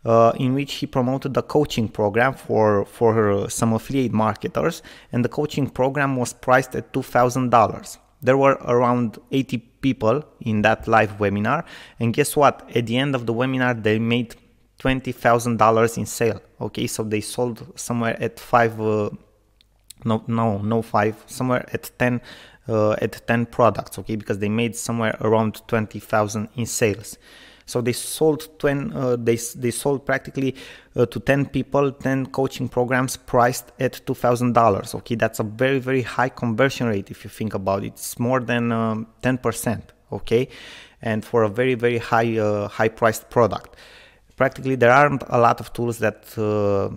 uh, in which he promoted the coaching program for for some affiliate marketers. And the coaching program was priced at $2000 there were around 80 people in that live webinar. And guess what? At the end of the webinar they made $20,000 in sale. Okay so they sold somewhere at 5 uh, no no no 5 somewhere at 10 uh, at 10 products okay because they made somewhere around 20,000 in sales so they sold 10 uh, they, they sold practically uh, to 10 people 10 coaching programs priced at $2000 okay that's a very very high conversion rate if you think about it. It's more than um, 10% okay and for a very very high uh, high priced product. Practically there aren't a lot of tools that uh,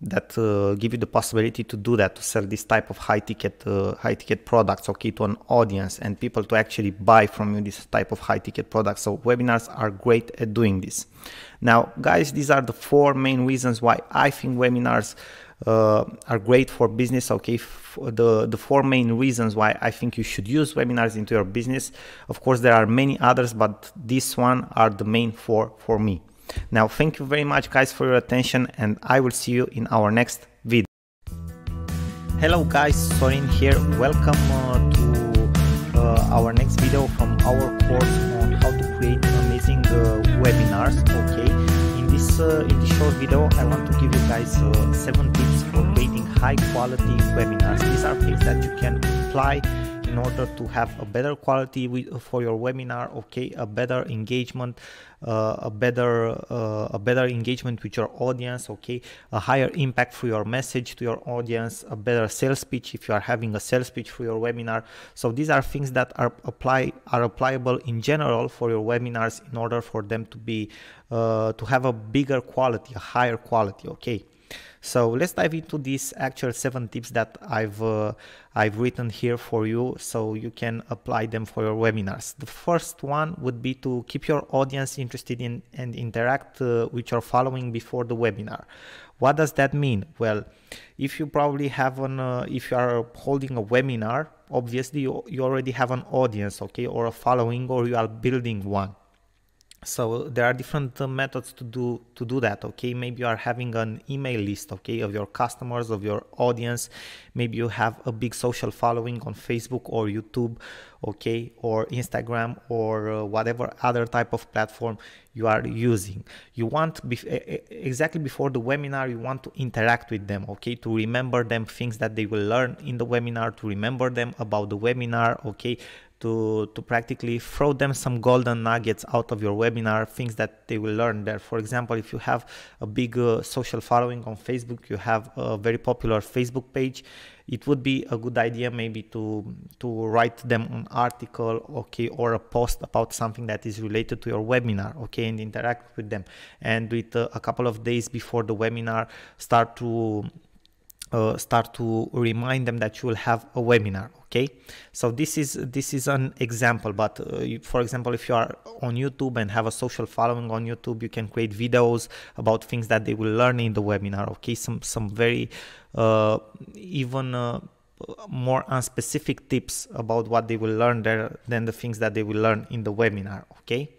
that uh, give you the possibility to do that to sell this type of high ticket uh, high ticket products okay to an audience and people to actually buy from you this type of high ticket products. So webinars are great at doing this. Now guys these are the four main reasons why i think webinars uh, are great for business. Okay the the four main reasons why i think you should use webinars into your business. Of course there are many others but this one are the main four for me now, thank you very much guys for your attention and I will see you in our next video. Hello guys, Sorin here. Welcome uh, to uh, our next video from our course on how to create amazing uh, webinars. Okay, in this uh, in this short video, I want to give you guys uh, seven tips for creating high quality webinars. These are things that you can apply in order to have a better quality with, for your webinar okay? A better engagement uh, a better uh, a better engagement with your audience okay? A higher impact for your message to your audience a better sales pitch if you are having a sales pitch for your webinar. So these are things that are apply are applicable in general for your webinars in order for them to be uh, to have a bigger quality a higher quality okay so let's dive into these actual seven tips that I've uh, I've written here for you so you can apply them for your webinars. The first one would be to keep your audience interested in and interact uh, with your following before the webinar. What does that mean? Well, if you probably have an uh, if you are holding a webinar, obviously you, you already have an audience, okay, or a following or you are building one so there are different uh, methods to do to do that okay? Maybe you are having an email list okay of your customers of your audience. Maybe you have a big social following on facebook or youtube okay or instagram or uh, whatever other type of platform you are using. You want exactly before the webinar you want to interact with them okay? To remember them things that they will learn in the webinar to remember them about the webinar okay to to practically throw them some golden nuggets out of your webinar things that they will learn there. For example if you have a big uh, social following on facebook you have a very popular facebook page it would be a good idea maybe to to write them an article okay or a post about something that is related to your webinar okay and interact with them. And with uh, a couple of days before the webinar start to uh, start to remind them that you will have a webinar okay? So this is this is an example but uh, you, for example if you are on youtube and have a social following on youtube you can create videos about things that they will learn in the webinar okay? Some some very uh, even uh, more unspecific tips about what they will learn there than the things that they will learn in the webinar okay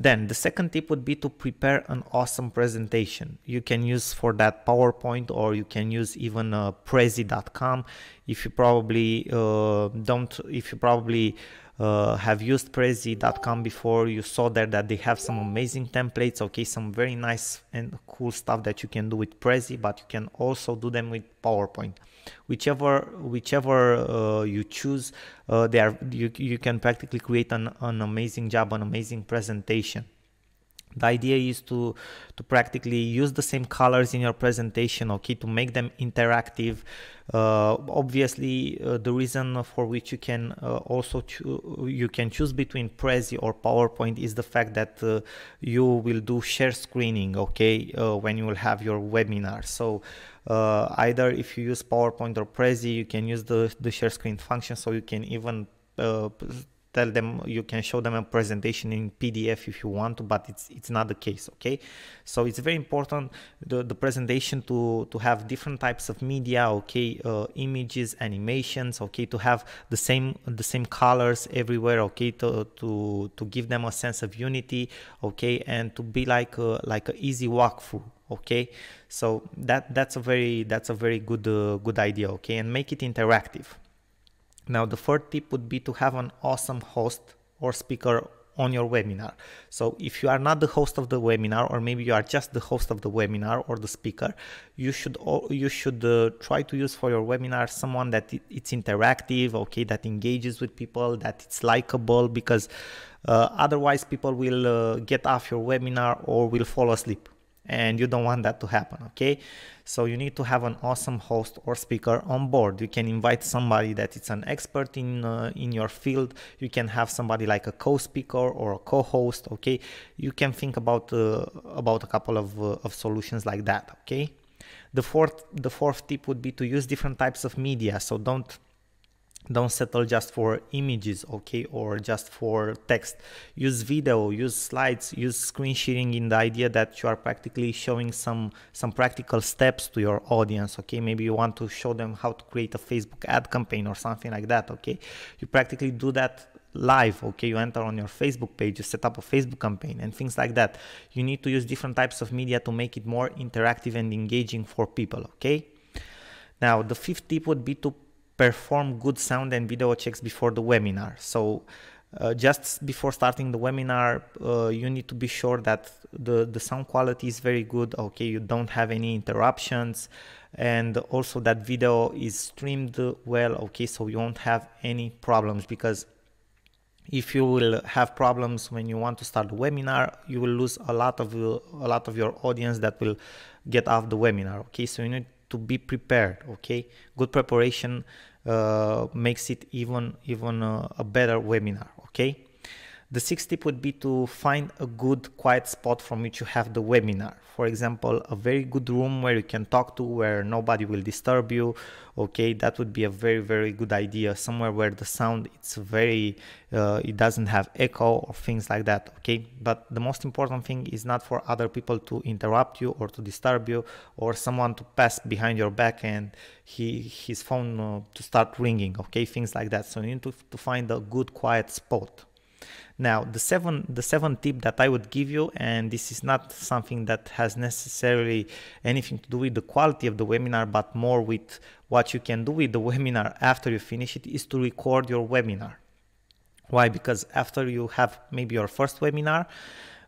then the second tip would be to prepare an awesome presentation. You can use for that PowerPoint or you can use even uh, Prezi.com. If you probably uh, don't, if you probably uh, have used Prezi.com before, you saw there that they have some amazing templates, okay, some very nice and cool stuff that you can do with Prezi, but you can also do them with PowerPoint whichever whichever uh, you choose uh, there you, you can practically create an, an amazing job an amazing presentation. The idea is to to practically use the same colors in your presentation okay to make them interactive. Uh, obviously uh, the reason for which you can uh, also you can choose between Prezi or PowerPoint is the fact that uh, you will do share screening okay uh, when you will have your webinar. So uh, either if you use PowerPoint or Prezi you can use the, the share screen function so you can even tell them you can show them a presentation in pdf if you want to but it's it's not the case okay? So it's very important the, the presentation to to have different types of media okay? Uh, images animations okay? To have the same the same colors everywhere okay? To to to give them a sense of unity okay? And to be like a, like an easy walkthrough okay so that that's a very that's a very good uh, good idea okay? And make it interactive. Now the third tip would be to have an awesome host or speaker on your webinar. So if you are not the host of the webinar or maybe you are just the host of the webinar or the speaker, you should you should uh, try to use for your webinar someone that it, it's interactive, okay, that engages with people, that it's likable because uh, otherwise people will uh, get off your webinar or will fall asleep and you don't want that to happen okay? So you need to have an awesome host or speaker on board. You can invite somebody that is an expert in uh, in your field. You can have somebody like a co-speaker or a co-host okay? You can think about uh, about a couple of, uh, of solutions like that okay? The fourth the fourth tip would be to use different types of media. So don't don't settle just for images okay or just for text. Use video use slides use screen sharing in the idea that you are practically showing some some practical steps to your audience okay? Maybe you want to show them how to create a facebook ad campaign or something like that okay? You practically do that live okay? You enter on your facebook page you set up a facebook campaign and things like that. You need to use different types of media to make it more interactive and engaging for people okay? Now the fifth tip would be to perform good sound and video checks before the webinar. So uh, just before starting the webinar, uh, you need to be sure that the, the sound quality is very good. Okay, you don't have any interruptions and also that video is streamed well. Okay, so you won't have any problems because if you will have problems when you want to start the webinar, you will lose a lot of a lot of your audience that will get off the webinar. Okay, so you need to be prepared. Okay, good preparation uh, makes it even even uh, a better webinar okay the sixth tip would be to find a good quiet spot from which you have the webinar. For example, a very good room where you can talk to where nobody will disturb you. Okay, that would be a very, very good idea. Somewhere where the sound it's very, uh, it doesn't have echo or things like that. Okay, but the most important thing is not for other people to interrupt you or to disturb you or someone to pass behind your back and he, his phone uh, to start ringing. Okay, things like that. So you need to, to find a good quiet spot. Now, the seven the seven tip that I would give you, and this is not something that has necessarily anything to do with the quality of the webinar, but more with what you can do with the webinar after you finish it, is to record your webinar. Why? Because after you have maybe your first webinar,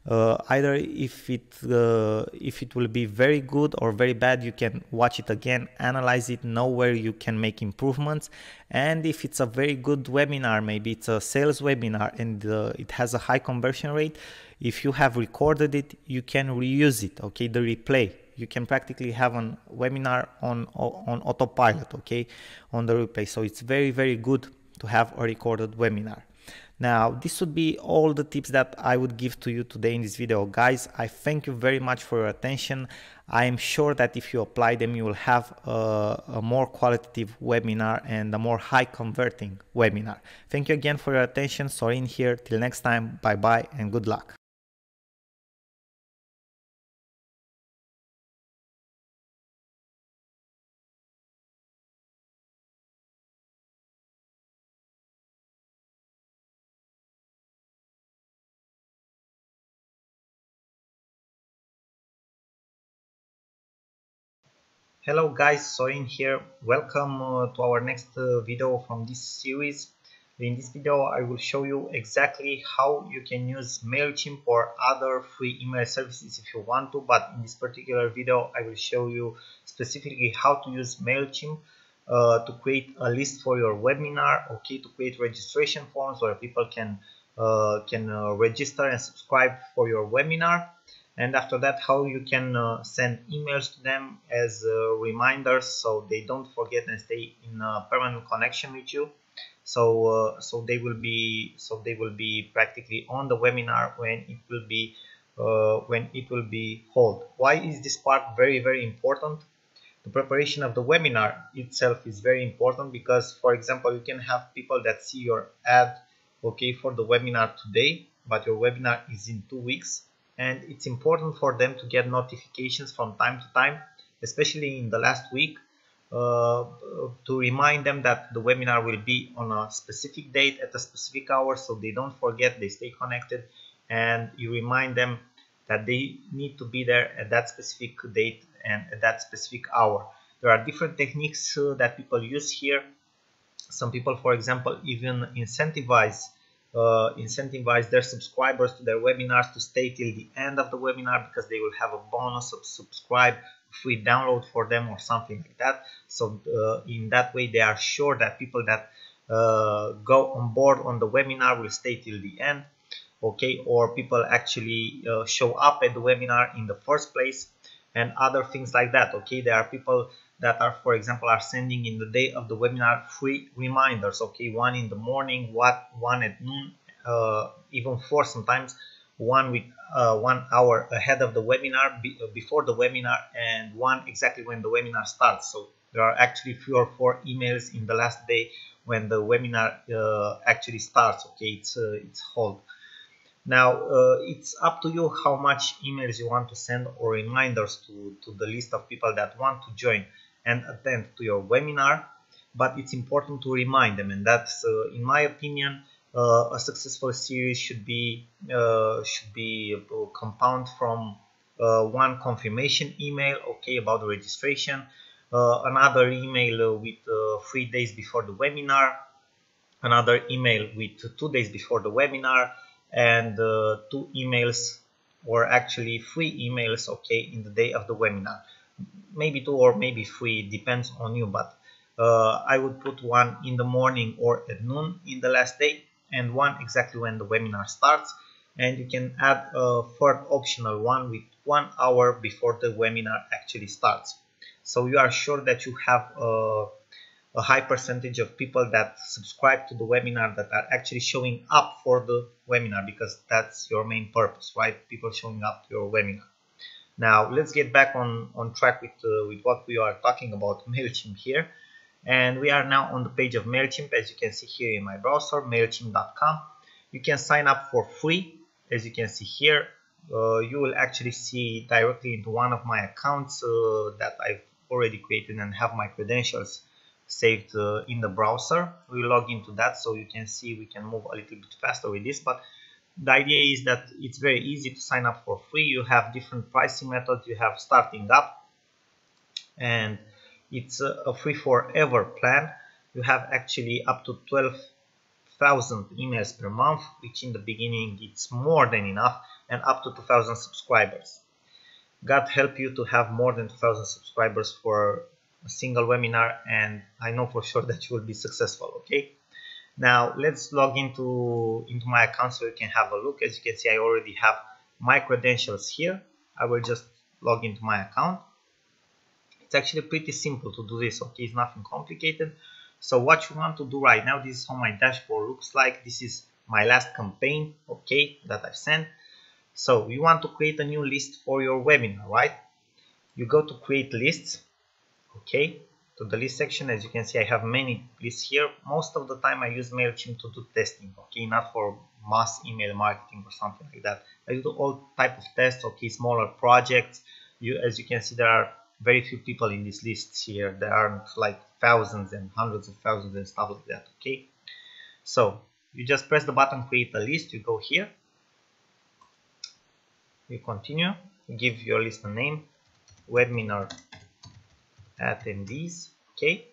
uh, either if it uh, if it will be very good or very bad you can watch it again analyze it know where you can make improvements. And if it's a very good webinar maybe it's a sales webinar and uh, it has a high conversion rate if you have recorded it you can reuse it okay? The replay. You can practically have a webinar on on autopilot okay? On the replay. So it's very very good to have a recorded webinar now, this would be all the tips that I would give to you today in this video. Guys, I thank you very much for your attention. I am sure that if you apply them, you will have a, a more qualitative webinar and a more high converting webinar. Thank you again for your attention. Sorin here. Till next time, bye bye and good luck. Hello guys, Sorin here. Welcome uh, to our next uh, video from this series. In this video I will show you exactly how you can use MailChimp or other free email services if you want to, but in this particular video I will show you specifically how to use MailChimp uh, to create a list for your webinar, okay, to create registration forms where people can, uh, can uh, register and subscribe for your webinar and after that how you can uh, send emails to them as uh, reminders so they don't forget and stay in a permanent connection with you. So uh, so they will be so they will be practically on the webinar when it will be uh, when it will be held why is this part very very important? The preparation of the webinar itself is very important because for example you can have people that see your ad okay for the webinar today but your webinar is in two weeks and it's important for them to get notifications from time to time especially in the last week uh, to remind them that the webinar will be on a specific date at a specific hour so they don't forget they stay connected and you remind them that they need to be there at that specific date and at that specific hour. There are different techniques uh, that people use here. Some people for example even incentivize uh, incentivize their subscribers to their webinars to stay till the end of the webinar because they will have a bonus of subscribe free download for them or something like that. So uh, in that way they are sure that people that uh, go on board on the webinar will stay till the end okay? Or people actually uh, show up at the webinar in the first place and other things like that okay? There are people that are for example are sending in the day of the webinar free reminders okay one in the morning what one at noon uh, even four sometimes one with uh, one hour ahead of the webinar be, uh, before the webinar and one exactly when the webinar starts. So there are actually three or four emails in the last day when the webinar uh, actually starts okay it's uh, it's hold. Now uh, it's up to you how much emails you want to send or reminders to to the list of people that want to join and attend to your webinar but it's important to remind them and that's uh, in my opinion uh, a successful series should be uh, should be compound from uh, one confirmation email okay about the registration uh, another email uh, with three days before the webinar another email with two days before the webinar and uh, two emails or actually three emails okay in the day of the webinar maybe two or maybe three depends on you but uh, I would put one in the morning or at noon in the last day and one exactly when the webinar starts and you can add a third optional one with one hour before the webinar actually starts. So you are sure that you have a, a high percentage of people that subscribe to the webinar that are actually showing up for the webinar because that's your main purpose right? People showing up to your webinar now let's get back on on track with uh, with what we are talking about mailchimp here. And we are now on the page of mailchimp as you can see here in my browser mailchimp.com you can sign up for free as you can see here. Uh, you will actually see directly into one of my accounts uh, that I've already created and have my credentials saved uh, in the browser. We log into that so you can see we can move a little bit faster with this but the idea is that it's very easy to sign up for free you have different pricing methods you have starting up and it's a free forever plan you have actually up to 12,000 emails per month, which in the beginning it's more than enough, and up to 2000 subscribers. God help you to have more than 2000 subscribers for a single webinar, and I know for sure that you will be successful, okay? Now let's log into, into my account so you can have a look. As you can see, I already have my credentials here. I will just log into my account. It's actually pretty simple to do this, okay? It's nothing complicated. So what you want to do right now, this is how my dashboard looks like. This is my last campaign, okay, that I've sent. So you want to create a new list for your webinar, right? You go to create lists, okay, to the list section. As you can see, I have many lists here. Most of the time I use MailChimp to do testing, okay, not for mass email marketing or something like that. I do all type of tests, okay, smaller projects. You, as you can see, there are very few people in these lists here. There aren't like thousands and hundreds of thousands and stuff like that okay so you just press the button create a list you go here you continue you give your list a name webinar attendees okay?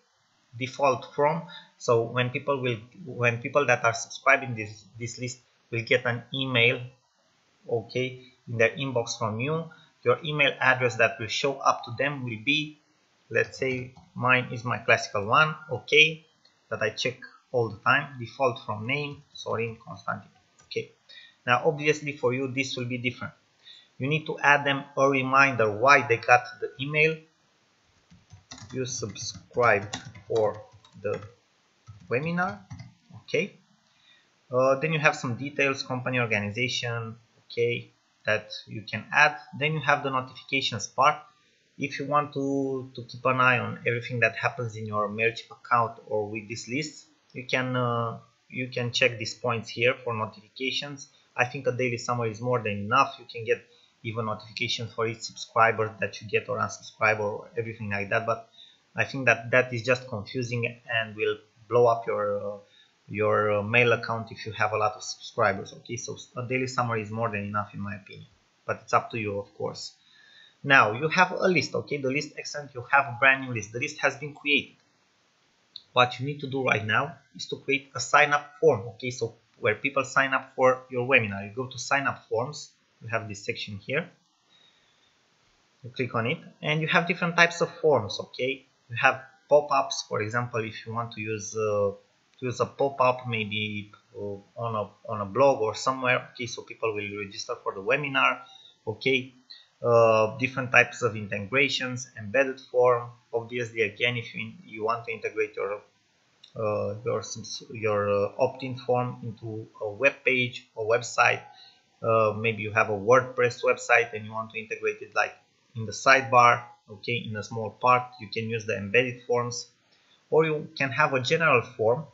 Default from so when people will when people that are subscribing this this list will get an email okay in their inbox from you. Your email address that will show up to them will be let's say mine is my classical one okay that I check all the time. Default from name Sorin Constantin okay. Now obviously for you this will be different. You need to add them a reminder why they got the email you subscribe for the webinar okay uh, then you have some details company organization okay that you can add then you have the notifications part if you want to, to keep an eye on everything that happens in your MailChimp account or with this list, you can uh, you can check these points here for notifications. I think a daily summary is more than enough. You can get even notifications for each subscriber that you get or unsubscribe or everything like that. But I think that that is just confusing and will blow up your uh, your uh, mail account if you have a lot of subscribers. Okay, so a daily summary is more than enough in my opinion, but it's up to you, of course. Now you have a list, okay? The list excellent, you have a brand new list. The list has been created. What you need to do right now is to create a sign up form, okay? So where people sign up for your webinar, you go to sign up forms. You have this section here. You click on it and you have different types of forms, okay? You have pop-ups, for example, if you want to use uh, use a pop-up maybe uh, on a on a blog or somewhere, okay? So people will register for the webinar, okay? uh, different types of integrations, embedded form. Obviously, again, if you, you want to integrate your uh, your your uh, opt-in form into a web page or website, uh, maybe you have a WordPress website and you want to integrate it like in the sidebar, okay, in a small part, you can use the embedded forms, or you can have a general form,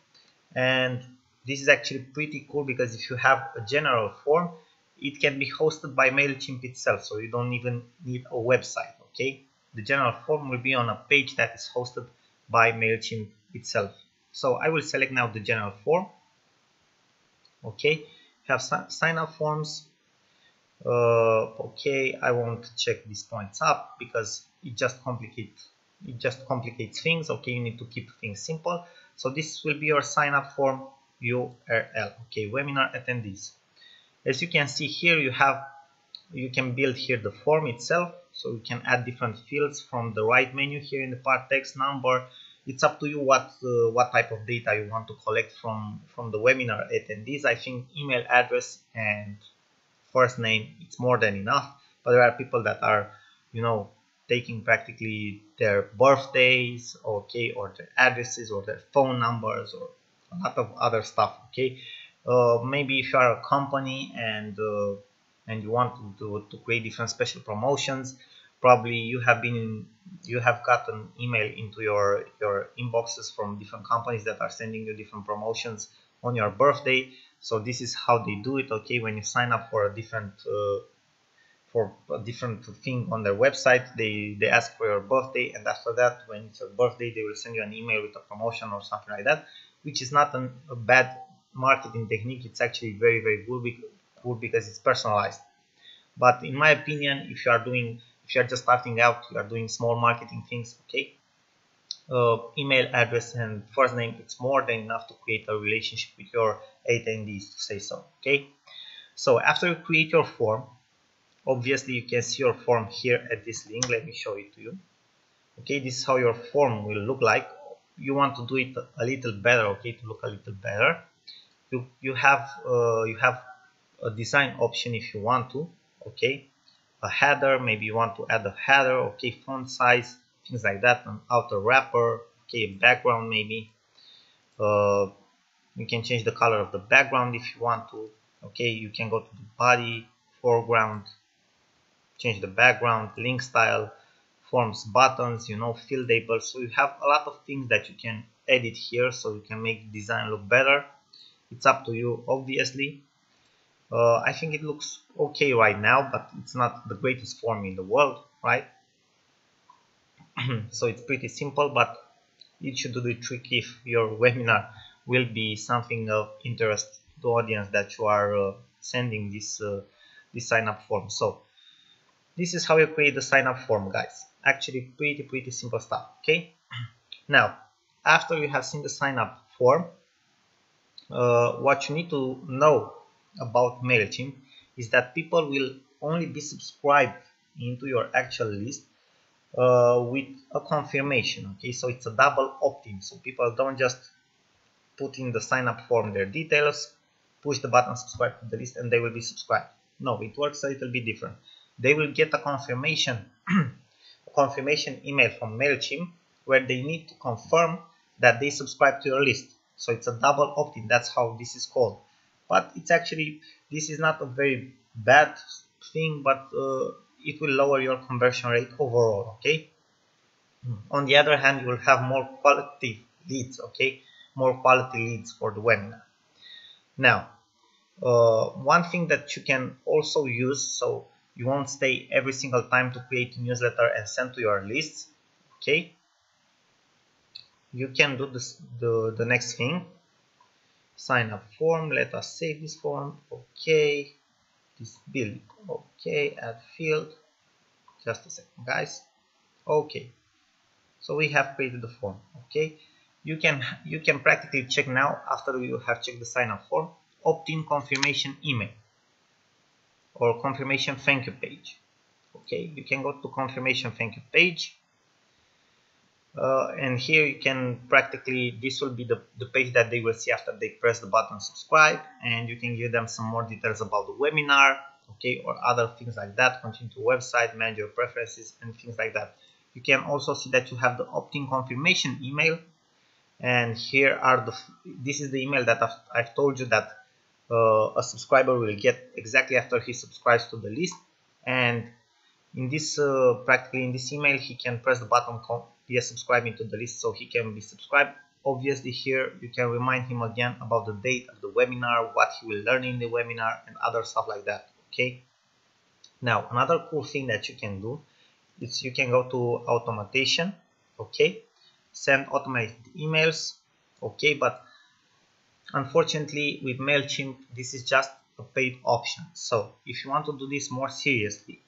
and this is actually pretty cool because if you have a general form, it can be hosted by MailChimp itself, so you don't even need a website, okay? The general form will be on a page that is hosted by MailChimp itself. So I will select now the general form, okay? Have some sign up forms, okay, I won't check these points up because it just complicates it just complicates things, okay? You need to keep things simple. So this will be your sign up form, URL. Okay, webinar attendees. As you can see here, you have you can build here the form itself so you can add different fields from the right menu here in the part text number it's up to you what uh, what type of data you want to collect from from the webinar attendees i think email address and first name it's more than enough. But there are people that are you know taking practically their birthdays okay or their addresses or their phone numbers or a lot of other stuff okay? Uh, maybe if you are a company and uh, and you want to, to create different special promotions probably you have been you have gotten email into your your inboxes from different companies that are sending you different promotions on your birthday so this is how they do it okay? When you sign up for a different uh, for a different thing on their website they they ask for your birthday and after that when it's your birthday they will send you an email with a promotion or something like that which is not an, a bad marketing technique. It's actually very very good good because it's personalized. But in my opinion if you are doing if you are just starting out you are doing small marketing things okay uh, email address and first name it's more than enough to create a relationship with your attendees to say so okay? So after you create your form obviously you can see your form here at this link. Let me show it to you. Okay this is how your form will look like. You want to do it a little better okay to look a little better. You you have uh, you have a design option if you want to okay? A header maybe you want to add a header okay font size things like that an outer wrapper okay background maybe. Uh, you can change the color of the background if you want to okay you can go to the body foreground change the background link style forms buttons you know field labels so you have a lot of things that you can edit here so you can make design look better. It's up to you obviously. Uh, I think it looks okay right now but it's not the greatest form in the world right so it's pretty simple but it should do the trick if your webinar will be something of interest to audience that you are uh, sending this uh, this sign up form. So this is how you create the sign up form guys. Actually pretty pretty simple stuff okay? Now after you have seen the sign up form uh, what you need to know about MailChimp is that people will only be subscribed into your actual list uh, with a confirmation okay? So it's a double opt-in. So people don't just put in the sign up form their details push the button subscribe to the list and they will be subscribed. No it works a little bit different. They will get a confirmation a confirmation email from MailChimp where they need to confirm that they subscribe to your list. So it's a double opt-in. That's how this is called. But it's actually this is not a very bad thing but uh, it will lower your conversion rate overall okay? On the other hand you will have more quality leads okay? More quality leads for the webinar now uh, one thing that you can also use so you won't stay every single time to create a newsletter and send to your lists okay? You can do this the, the next thing. Sign up form let us save this form okay this build okay add field. Just a second guys. Okay. So we have created the form okay? You can you can practically check now after you have checked the sign up form opt-in confirmation email or confirmation thank you page. Okay you can go to confirmation thank you page uh, and here you can practically this will be the, the page that they will see after they press the button subscribe and you can give them some more details about the webinar okay or other things like that continue to website manage your preferences and things like that. You can also see that you have the opt-in confirmation email and here are the this is the email that I've, I've told you that uh, a subscriber will get exactly after he subscribes to the list. And in this uh, practically in this email he can press the button via subscribing to the list so he can be subscribed. Obviously here you can remind him again about the date of the webinar what he will learn in the webinar and other stuff like that okay? Now another cool thing that you can do is you can go to automation okay? Send automated emails okay? But unfortunately with MailChimp this is just a paid option. So if you want to do this more seriously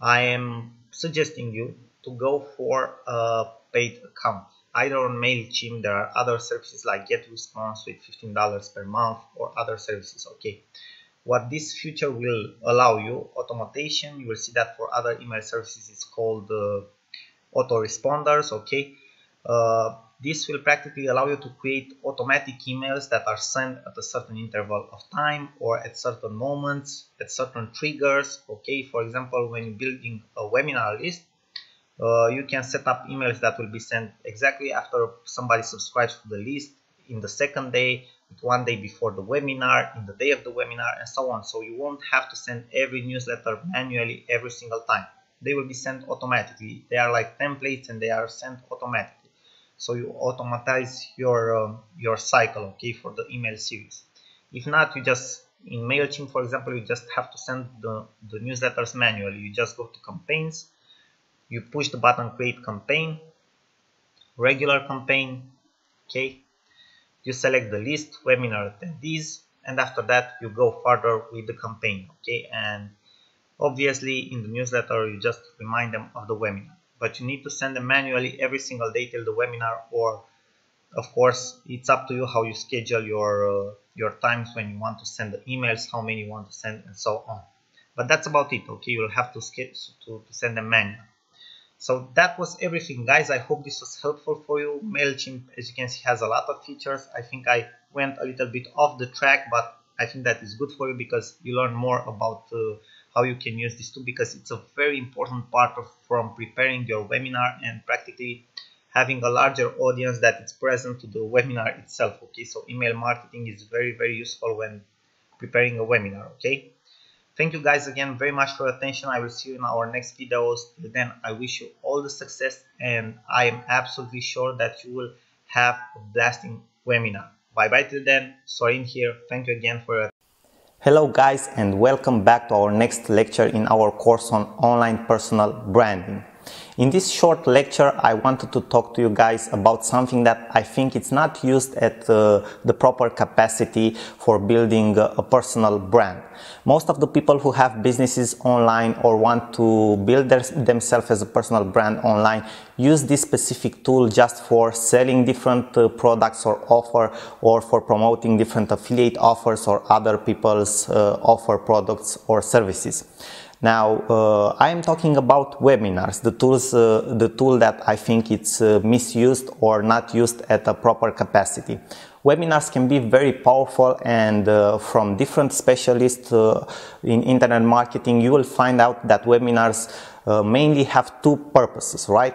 I am suggesting you to go for a paid account either on MailChimp, there are other services like GetResponse with $15 per month or other services, okay? What this feature will allow you, automation, you will see that for other email services it's called uh, autoresponders, okay? Uh, this will practically allow you to create automatic emails that are sent at a certain interval of time or at certain moments, at certain triggers. Okay, for example, when you're building a webinar list, uh, you can set up emails that will be sent exactly after somebody subscribes to the list in the second day, one day before the webinar, in the day of the webinar, and so on. So you won't have to send every newsletter manually every single time. They will be sent automatically. They are like templates and they are sent automatically so you automatize your um, your cycle okay for the email series if not you just in MailChimp for example you just have to send the, the newsletters manually you just go to campaigns you push the button create campaign regular campaign okay? You select the list webinar attendees and after that you go further with the campaign okay? And obviously in the newsletter you just remind them of the webinar. But you need to send them manually every single day till the webinar or of course it's up to you how you schedule your uh, your times when you want to send the emails how many you want to send and so on. But that's about it okay? You'll have to to, to send them manually so that was everything guys. I hope this was helpful for you. Mailchimp as you can see has a lot of features. I think i went a little bit off the track but i think that is good for you because you learn more about uh, how you can use this tool because it's a very important part of from preparing your webinar and practically having a larger audience that is present to the webinar itself okay? So email marketing is very very useful when preparing a webinar okay thank you guys again very much for attention. I will see you in our next videos. Till then i wish you all the success and i am absolutely sure that you will have a blasting webinar. Bye bye till then. Sorin here. Thank you again for your Hello guys and welcome back to our next lecture in our course on online personal branding. In this short lecture, I wanted to talk to you guys about something that I think it's not used at uh, the proper capacity for building a, a personal brand. Most of the people who have businesses online or want to build their, themselves as a personal brand online use this specific tool just for selling different uh, products or offer or for promoting different affiliate offers or other people's uh, offer products or services. Now, uh, I am talking about webinars, the tools, uh, the tool that I think it's uh, misused or not used at a proper capacity. Webinars can be very powerful and uh, from different specialists uh, in internet marketing, you will find out that webinars uh, mainly have two purposes, right?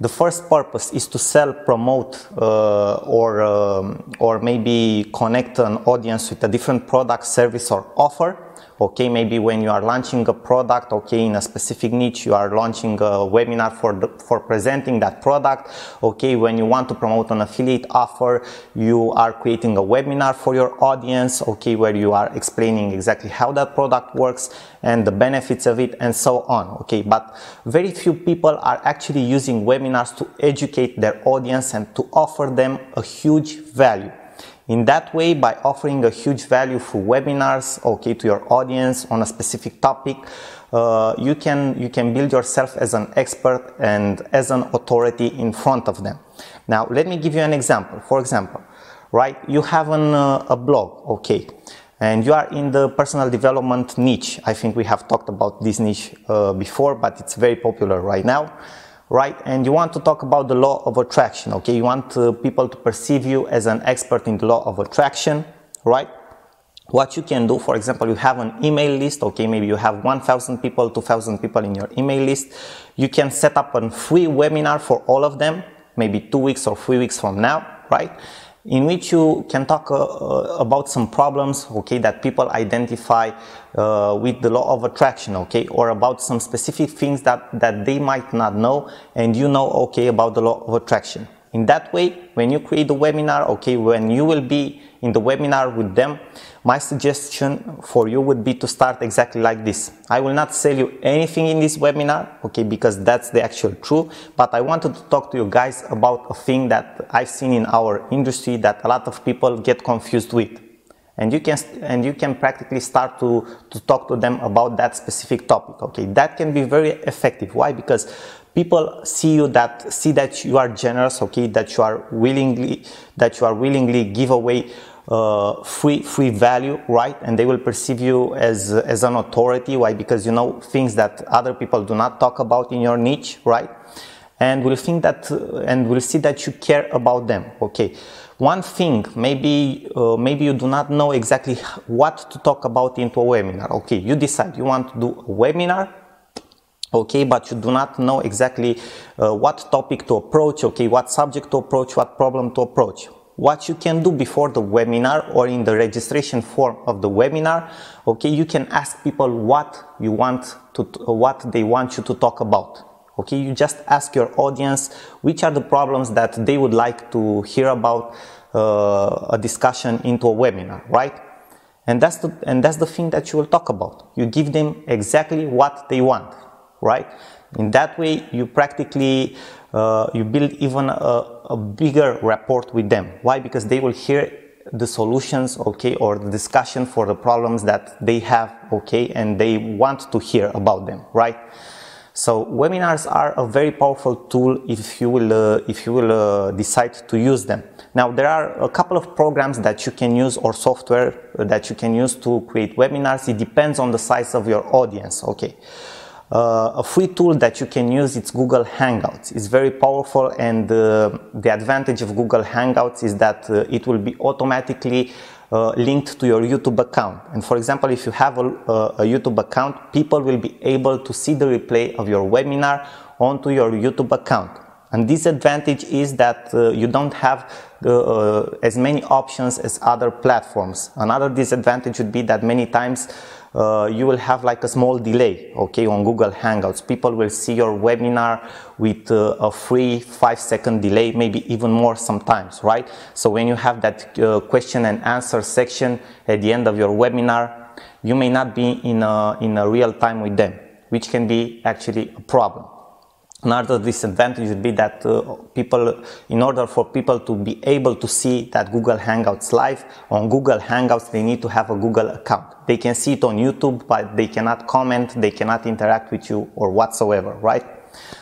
The first purpose is to sell, promote, or, um, or maybe connect an audience with a different product, service, or offer okay maybe when you are launching a product okay in a specific niche you are launching a webinar for the, for presenting that product. Okay when you want to promote an affiliate offer you are creating a webinar for your audience okay where you are explaining exactly how that product works and the benefits of it and so on okay. But very few people are actually using webinars to educate their audience and to offer them a huge value in that way, by offering a huge value through webinars, okay, to your audience on a specific topic, uh, you can you can build yourself as an expert and as an authority in front of them. Now, let me give you an example. For example, right, you have an, uh, a blog, okay, and you are in the personal development niche. I think we have talked about this niche uh, before, but it's very popular right now right? And you want to talk about the law of attraction, okay? You want uh, people to perceive you as an expert in the law of attraction, right? What you can do, for example, you have an email list, okay? Maybe you have 1,000 people, 2,000 people in your email list. You can set up a free webinar for all of them, maybe two weeks or three weeks from now, right? In which you can talk uh, uh, about some problems okay that people identify uh, with the law of attraction okay or about some specific things that that they might not know and you know okay about the law of attraction in that way when you create the webinar okay when you will be in the webinar with them my suggestion for you would be to start exactly like this. I will not sell you anything in this webinar, okay, because that's the actual truth, but I wanted to talk to you guys about a thing that I've seen in our industry that a lot of people get confused with. And you can and you can practically start to to talk to them about that specific topic okay? That can be very effective. Why? Because people see you that see that you are generous okay? That you are willingly that you are willingly give away uh, free free value right? And they will perceive you as as an authority. Why? Because you know things that other people do not talk about in your niche right? And will think that and will see that you care about them okay one thing maybe uh, maybe you do not know exactly what to talk about into a webinar. Okay you decide. You want to do a webinar okay but you do not know exactly uh, what topic to approach okay what subject to approach what problem to approach. What you can do before the webinar or in the registration form of the webinar okay you can ask people what you want to what they want you to talk about okay you just ask your audience which are the problems that they would like to hear about uh, a discussion into a webinar right and that's the and that's the thing that you will talk about you give them exactly what they want right in that way you practically uh, you build even a, a bigger rapport with them. Why? Because they will hear the solutions, okay, or the discussion for the problems that they have, okay, and they want to hear about them, right? So webinars are a very powerful tool if you will uh, if you will uh, decide to use them. Now there are a couple of programs that you can use or software that you can use to create webinars. It depends on the size of your audience. Okay. Uh, a free tool that you can use it's Google Hangouts. It's very powerful and uh, the advantage of Google Hangouts is that uh, it will be automatically uh, linked to your YouTube account. And for example, if you have a, a, YouTube account, people will be able to see the replay of your webinar onto your YouTube account. And disadvantage is that uh, you don't have uh, as many options as other platforms. Another disadvantage would be that many times uh, you will have like a small delay, okay, on Google Hangouts. People will see your webinar with uh, a free five second delay, maybe even more sometimes, right? So when you have that uh, question and answer section at the end of your webinar, you may not be in a, in a real time with them, which can be actually a problem. Another disadvantage would be that uh, people, in order for people to be able to see that Google Hangouts live, on Google Hangouts they need to have a Google account. They can see it on YouTube, but they cannot comment, they cannot interact with you or whatsoever, right?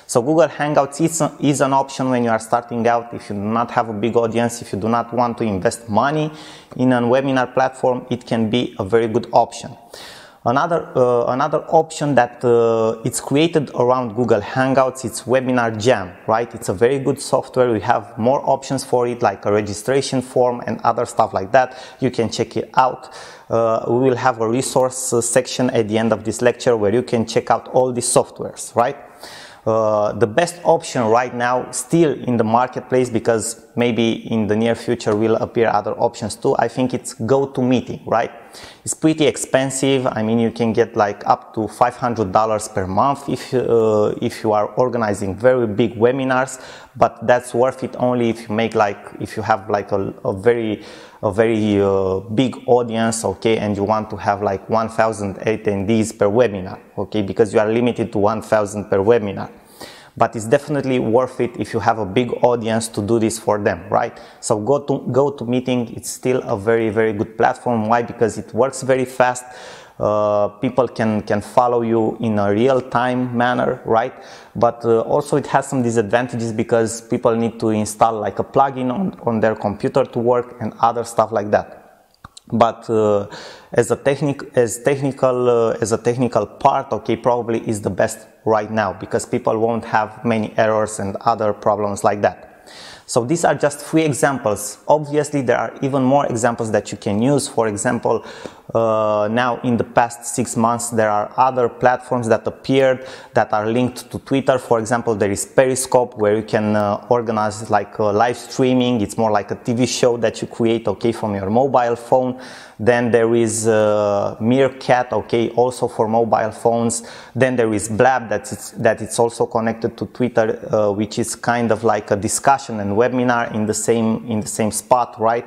So Google Hangouts is, is an option when you are starting out. If you do not have a big audience, if you do not want to invest money in a webinar platform, it can be a very good option. Another, uh, another option that uh, it's created around Google Hangouts, it's WebinarJam, right? It's a very good software. We have more options for it, like a registration form and other stuff like that. You can check it out. Uh, we will have a resource uh, section at the end of this lecture where you can check out all these softwares, right? Uh, the best option right now still in the marketplace because maybe in the near future will appear other options too. I think it's GoToMeeting right? It's pretty expensive. I mean you can get like up to $500 per month if uh, if you are organizing very big webinars but that's worth it only if you make like if you have like a, a very a very uh, big audience okay? And you want to have like 1000 attendees per webinar okay? Because you are limited to 1000 per webinar. But it's definitely worth it if you have a big audience to do this for them right? So go to GoToMeeting. it's still a very very good platform. Why? Because it works very fast uh, people can can follow you in a real time manner right but uh, also it has some disadvantages because people need to install like a plugin on, on their computer to work and other stuff like that but uh, as a technic as technical uh, as a technical part okay probably is the best right now because people won't have many errors and other problems like that so these are just three examples. Obviously, there are even more examples that you can use. For example, uh, now in the past six months, there are other platforms that appeared that are linked to Twitter. For example, there is Periscope where you can uh, organize like uh, live streaming. It's more like a TV show that you create, okay, from your mobile phone. Then there is uh, Meerkat, okay, also for mobile phones. Then there is Blab that's that it's also connected to Twitter, uh, which is kind of like a discussion and webinar in the same in the same spot, right?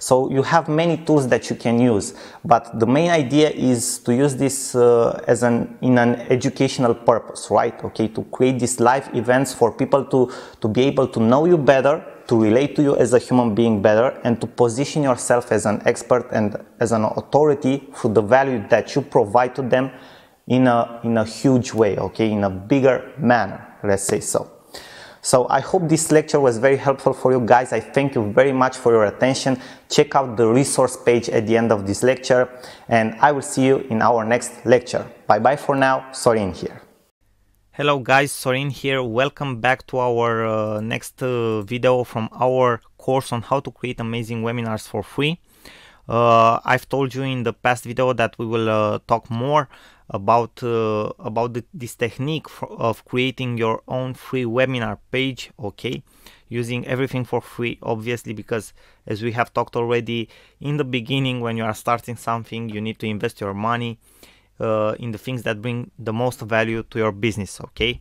So you have many tools that you can use, but the main idea is to use this uh, as an in an educational purpose, right? Okay, to create these live events for people to to be able to know you better, to relate to you as a human being better and to position yourself as an expert and as an authority through the value that you provide to them in a, in a huge way, okay, in a bigger manner, let's say so. So I hope this lecture was very helpful for you guys. I thank you very much for your attention. Check out the resource page at the end of this lecture and I will see you in our next lecture. Bye bye for now. Sorin here. Hello guys, Sorin here. Welcome back to our uh, next uh, video from our course on how to create amazing webinars for free. Uh, I've told you in the past video that we will uh, talk more about uh, about the, this technique of creating your own free webinar page okay? Using everything for free obviously because as we have talked already in the beginning when you are starting something you need to invest your money uh, in the things that bring the most value to your business okay?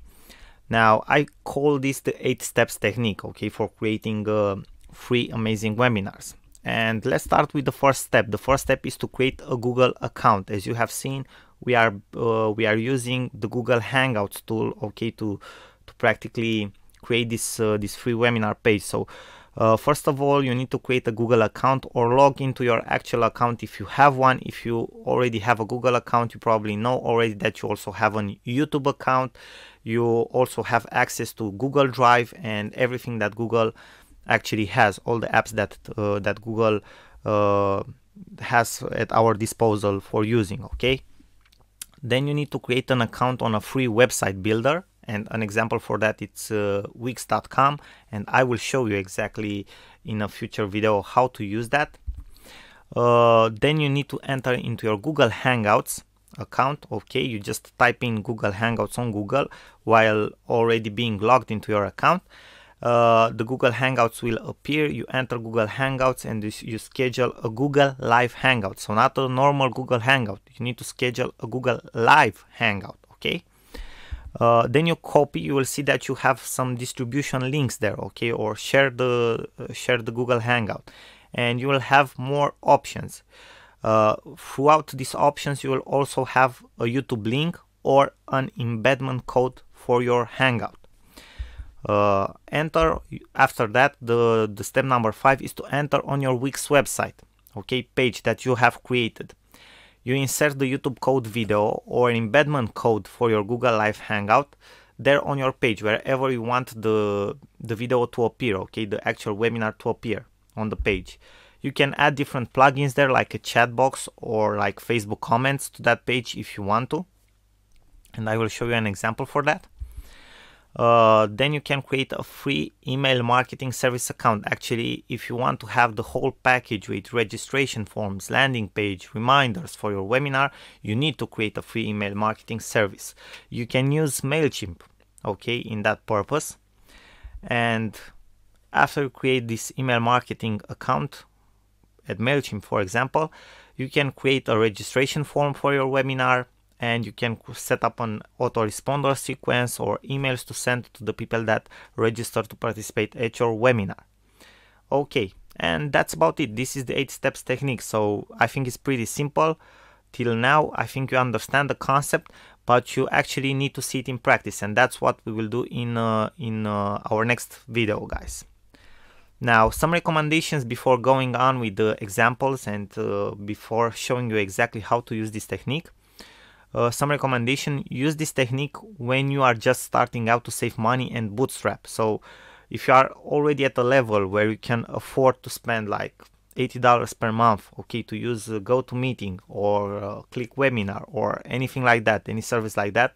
Now i call this the eight steps technique okay for creating uh, free amazing webinars. And let's start with the first step. The first step is to create a google account. As you have seen we are uh, we are using the Google Hangouts tool okay to to practically create this uh, this free webinar page. So uh, first of all you need to create a Google account or log into your actual account if you have one. If you already have a Google account you probably know already that you also have a YouTube account. You also have access to Google Drive and everything that Google actually has all the apps that uh, that Google uh, has at our disposal for using okay then you need to create an account on a free website builder. And an example for that it's uh, wix.com and I will show you exactly in a future video how to use that. Uh, then you need to enter into your Google Hangouts account. Okay you just type in Google Hangouts on Google while already being logged into your account uh, the Google Hangouts will appear. You enter Google Hangouts and you, you, schedule a Google Live Hangout. So not a normal Google Hangout. You need to schedule a Google Live Hangout. Okay. Uh, then you copy. You will see that you have some distribution links there. Okay, or share the uh, share the Google Hangout, and you will have more options. Uh, throughout these options, you will also have a YouTube link or an embedment code for your Hangout uh, enter after that the the step number five is to enter on your wix website okay page that you have created. You insert the youtube code video or an embedment code for your google live hangout there on your page wherever you want the the video to appear okay the actual webinar to appear on the page. You can add different plugins there like a chat box or like facebook comments to that page if you want to. And i will show you an example for that uh, then you can create a free email marketing service account. Actually, if you want to have the whole package with registration forms, landing page, reminders for your webinar, you need to create a free email marketing service. You can use MailChimp, okay, in that purpose. And after you create this email marketing account at MailChimp, for example, you can create a registration form for your webinar and you can set up an autoresponder sequence or emails to send to the people that register to participate at your webinar. Okay, and that's about it. This is the 8 steps technique. So I think it's pretty simple. Till now, I think you understand the concept, but you actually need to see it in practice. And that's what we will do in, uh, in uh, our next video, guys. Now, some recommendations before going on with the examples and uh, before showing you exactly how to use this technique uh, some recommendation use this technique when you are just starting out to save money and bootstrap. So if you are already at a level where you can afford to spend like $80 per month okay to use uh, GoToMeeting or uh, click webinar or anything like that any service like that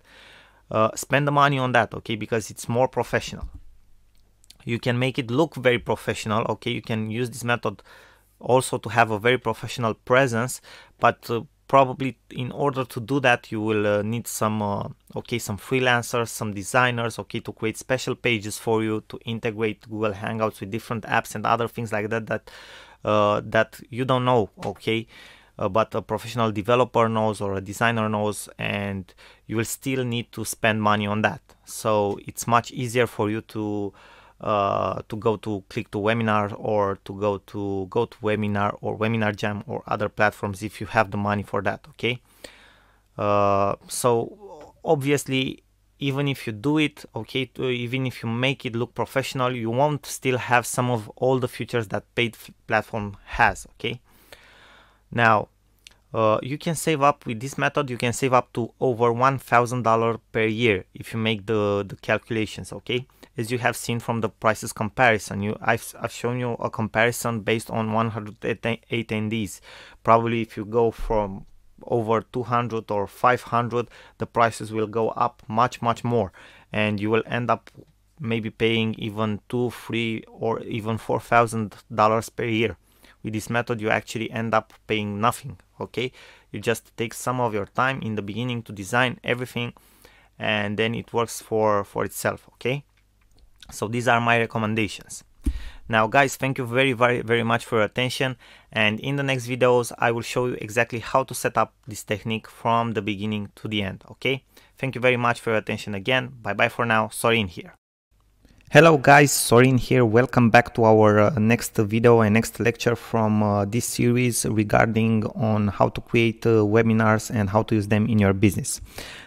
uh, spend the money on that okay because it's more professional. You can make it look very professional okay you can use this method also to have a very professional presence but uh, probably in order to do that you will uh, need some uh, okay some freelancers some designers okay to create special pages for you to integrate google hangouts with different apps and other things like that that uh, that you don't know okay? Uh, but a professional developer knows or a designer knows and you will still need to spend money on that. So it's much easier for you to uh, to go to click to webinar or to go to GoToWebinar or WebinarJam or other platforms if you have the money for that okay? Uh, so obviously even if you do it okay to, even if you make it look professional you won't still have some of all the features that paid platform has okay? Now uh, you can save up with this method you can save up to over $1000 per year if you make the the calculations okay as you have seen from the prices comparison. You I've, I've shown you a comparison based on 108 attendees. Probably if you go from over 200 or 500 the prices will go up much much more. And you will end up maybe paying even two three or even four thousand dollars per year. With this method you actually end up paying nothing okay? You just take some of your time in the beginning to design everything and then it works for for itself okay so these are my recommendations. Now guys thank you very very very much for your attention. And in the next videos I will show you exactly how to set up this technique from the beginning to the end okay? Thank you very much for your attention again. Bye bye for now. Sorin here. Hello guys, Sorin here. Welcome back to our uh, next video and next lecture from uh, this series regarding on how to create uh, webinars and how to use them in your business.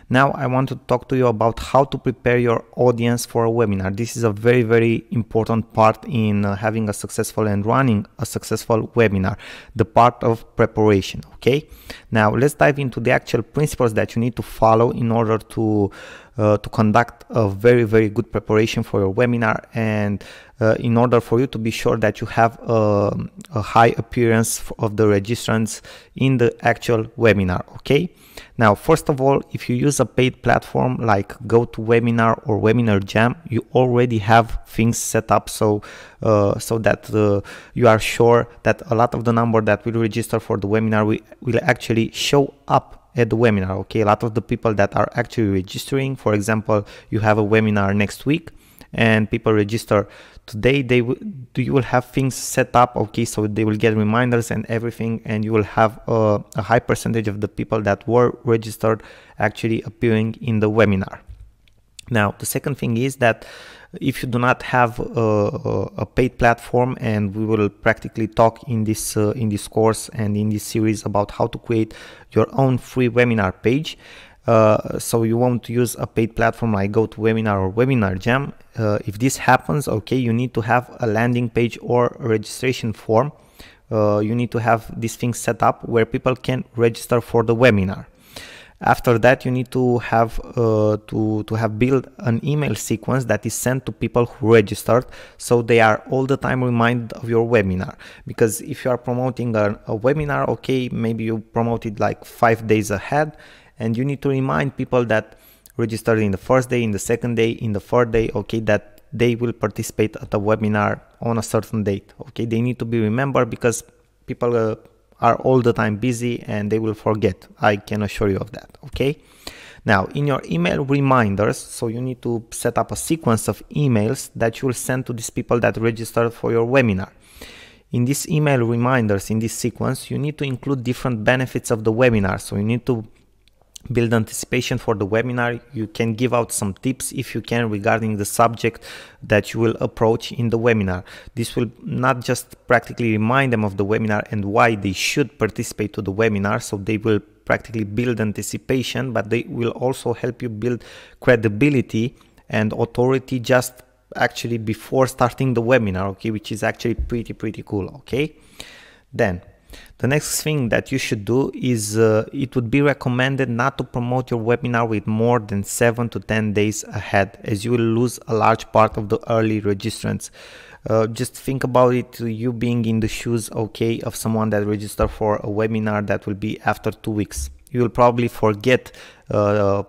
Now I want to talk to you about how to prepare your audience for a webinar. This is a very, very important part in uh, having a successful and running a successful webinar, the part of preparation, okay? Now let's dive into the actual principles that you need to follow in order to uh, to conduct a very, very good preparation for your webinar and uh, in order for you to be sure that you have a, a high appearance of the registrants in the actual webinar, okay? Now, first of all, if you use a paid platform like GoToWebinar or WebinarJam, you already have things set up so uh, so that uh, you are sure that a lot of the number that will register for the webinar will, will actually show up at the webinar. Okay, a lot of the people that are actually registering, for example, you have a webinar next week and people register today they you will have things set up okay so they will get reminders and everything and you will have a, a high percentage of the people that were registered actually appearing in the webinar. Now the second thing is that if you do not have a, a paid platform and we will practically talk in this uh, in this course and in this series about how to create your own free webinar page uh, so you won't use a paid platform like GoToWebinar or WebinarJam. Uh, if this happens, okay, you need to have a landing page or registration form. Uh, you need to have these things set up where people can register for the webinar. After that, you need to have uh, to to have built an email sequence that is sent to people who registered, so they are all the time reminded of your webinar. Because if you are promoting a, a webinar, okay, maybe you promote it like five days ahead, and you need to remind people that registered in the first day in the second day in the third day okay that they will participate at a webinar on a certain date okay? They need to be remembered because people uh, are all the time busy and they will forget. I can assure you of that okay? Now in your email reminders so you need to set up a sequence of emails that you will send to these people that registered for your webinar. In these email reminders in this sequence you need to include different benefits of the webinar. So you need to build anticipation for the webinar. You can give out some tips if you can regarding the subject that you will approach in the webinar. This will not just practically remind them of the webinar and why they should participate to the webinar so they will practically build anticipation but they will also help you build credibility and authority just actually before starting the webinar okay which is actually pretty pretty cool okay? Then the next thing that you should do is uh, it would be recommended not to promote your webinar with more than 7 to 10 days ahead as you will lose a large part of the early registrants. Uh, just think about it you being in the shoes okay of someone that registered for a webinar that will be after two weeks you will probably forget uh,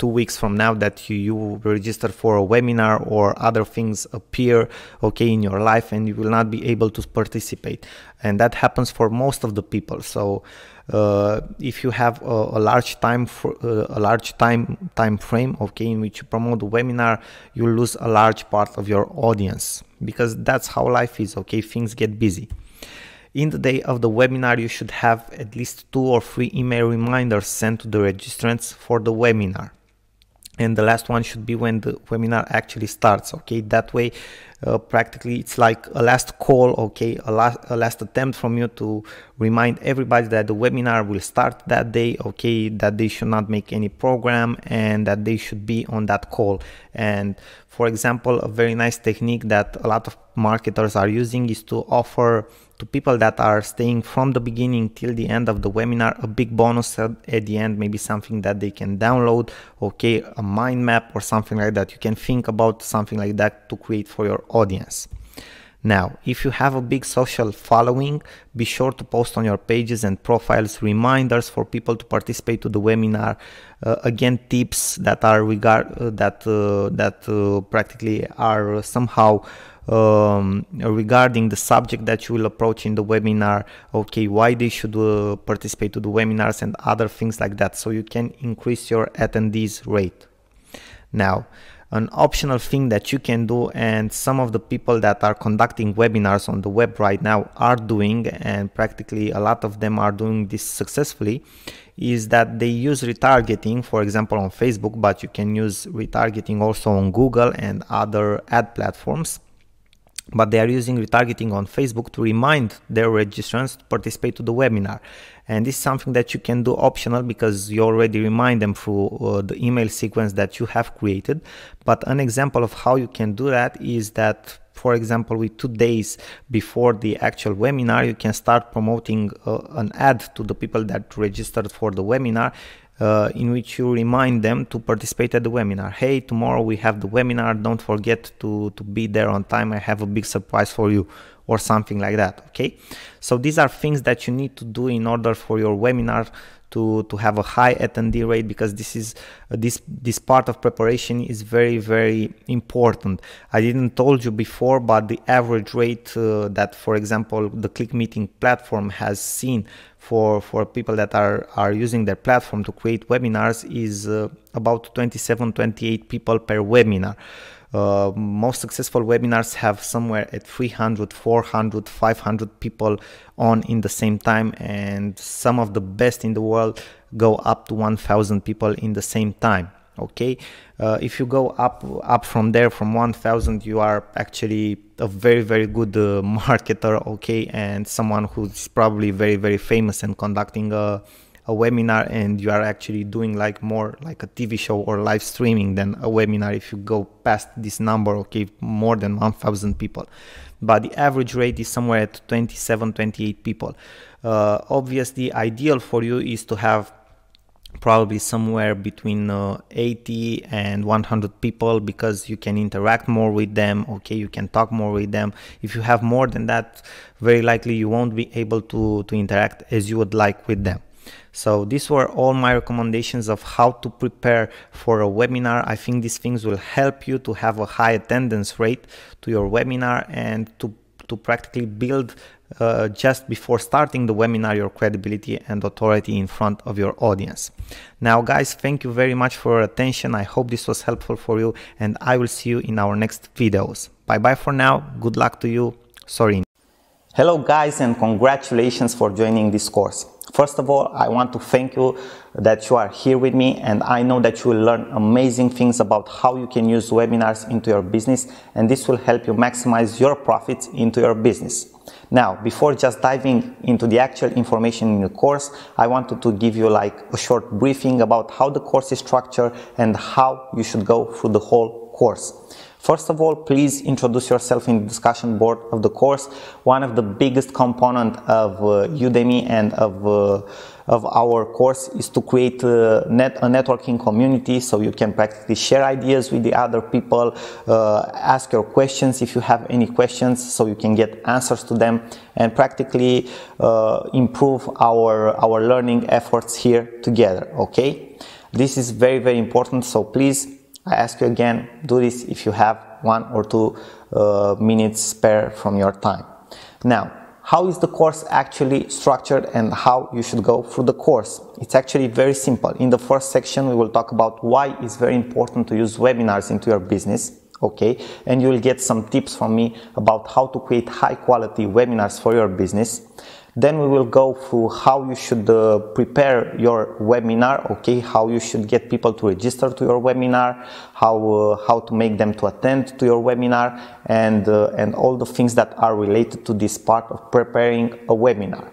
two weeks from now that you, you register for a webinar or other things appear okay in your life and you will not be able to participate. And that happens for most of the people. So uh, if you have a, a large time for uh, a large time time frame okay in which you promote the webinar you lose a large part of your audience because that's how life is okay? Things get busy. In the day of the webinar, you should have at least two or three email reminders sent to the registrants for the webinar and the last one should be when the webinar actually starts okay? That way uh, practically it's like a last call okay? A last, a last attempt from you to remind everybody that the webinar will start that day okay? That they should not make any program and that they should be on that call. And for example a very nice technique that a lot of marketers are using is to offer to people that are staying from the beginning till the end of the webinar a big bonus at, at, the end maybe something that they can download okay a mind map or something like that you can think about something like that to create for your audience now, if you have a big social following, be sure to post on your pages and profiles reminders for people to participate to the webinar. Uh, again, tips that are regard uh, that uh, that uh, practically are somehow um, regarding the subject that you will approach in the webinar. Okay, why they should uh, participate to the webinars and other things like that. So you can increase your attendees rate. Now an optional thing that you can do and some of the people that are conducting webinars on the web right now are doing and practically a lot of them are doing this successfully is that they use retargeting for example on Facebook but you can use retargeting also on Google and other ad platforms but they are using retargeting on Facebook to remind their registrants to participate to the webinar. And this is something that you can do optional because you already remind them through uh, the email sequence that you have created. But an example of how you can do that is that for example, with two days before the actual webinar, you can start promoting uh, an ad to the people that registered for the webinar uh, in which you remind them to participate at the webinar. Hey, tomorrow we have the webinar. Don't forget to, to be there on time. I have a big surprise for you or something like that. Okay. So these are things that you need to do in order for your webinar to to have a high attendee rate because this is uh, this this part of preparation is very very important. I didn't told you before but the average rate uh, that for example the ClickMeeting platform has seen for for people that are are using their platform to create webinars is uh, about 27 28 people per webinar uh, most successful webinars have somewhere at 300 400 500 people on in the same time and some of the best in the world go up to 1000 people in the same time okay? Uh, if you go up up from there from 1000 you are actually a very very good uh, marketer okay? And someone who's probably very very famous and conducting a a webinar and you are actually doing like more like a TV show or live streaming than a webinar if you go past this number, okay, more than 1000 people. But the average rate is somewhere at 27, 28 people. Uh, obviously, ideal for you is to have probably somewhere between uh, 80 and 100 people because you can interact more with them okay you can talk more with them if you have more than that very likely you won't be able to to interact as you would like with them so these were all my recommendations of how to prepare for a webinar. I think these things will help you to have a high attendance rate to your webinar and to, to practically build uh, just before starting the webinar your credibility and authority in front of your audience. Now guys, thank you very much for your attention. I hope this was helpful for you and I will see you in our next videos. Bye bye for now. Good luck to you. Sorry. Hello guys and congratulations for joining this course. First of all, I want to thank you that you are here with me and I know that you will learn amazing things about how you can use webinars into your business and this will help you maximize your profits into your business. Now, before just diving into the actual information in the course, I wanted to give you like a short briefing about how the course is structured and how you should go through the whole course. First of all, please introduce yourself in the discussion board of the course. One of the biggest component of uh, Udemy and of uh, of our course is to create a, net, a networking community so you can practically share ideas with the other people, uh, ask your questions if you have any questions so you can get answers to them and practically uh, improve our, our learning efforts here together, okay? This is very, very important, so please I ask you again, do this if you have one or two uh, minutes spare from your time. Now, how is the course actually structured and how you should go through the course? It's actually very simple. In the first section, we will talk about why it's very important to use webinars into your business. Okay, and you will get some tips from me about how to create high quality webinars for your business. Then we will go through how you should uh, prepare your webinar, okay, how you should get people to register to your webinar, how, uh, how to make them to attend to your webinar, and, uh, and all the things that are related to this part of preparing a webinar.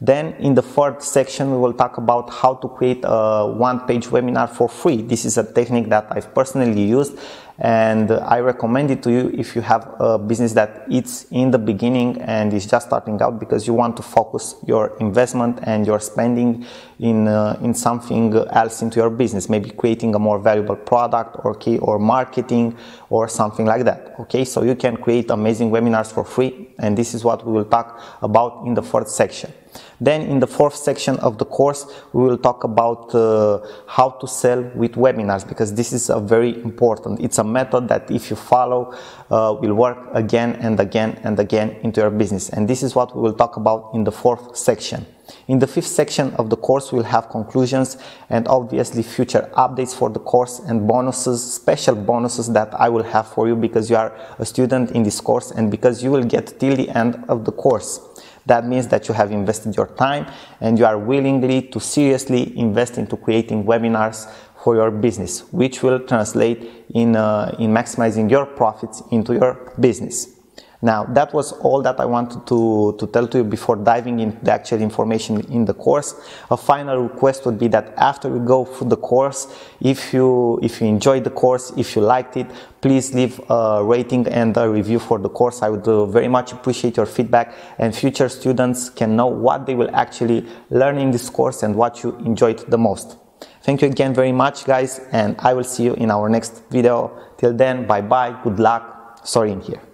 Then in the third section, we will talk about how to create a one-page webinar for free. This is a technique that I've personally used and I recommend it to you if you have a business that it's in the beginning and is just starting out because you want to focus your investment and your spending in uh, in something else into your business. Maybe creating a more valuable product or key or marketing or something like that okay? So you can create amazing webinars for free and this is what we will talk about in the fourth section then in the fourth section of the course, we will talk about uh, how to sell with webinars because this is a very important. It's a method that if you follow uh, will work again and again and again into your business. And this is what we will talk about in the fourth section. In the fifth section of the course, we'll have conclusions and obviously future updates for the course and bonuses, special bonuses that I will have for you because you are a student in this course and because you will get till the end of the course. That means that you have invested your time and you are willingly to seriously invest into creating webinars for your business, which will translate in, uh, in maximizing your profits into your business. Now, that was all that I wanted to, to tell to you before diving into the actual information in the course. A final request would be that after you go through the course, if you, if you enjoyed the course, if you liked it, please leave a rating and a review for the course. I would uh, very much appreciate your feedback and future students can know what they will actually learn in this course and what you enjoyed the most. Thank you again very much guys and I will see you in our next video. Till then, bye bye, good luck, sorry in here.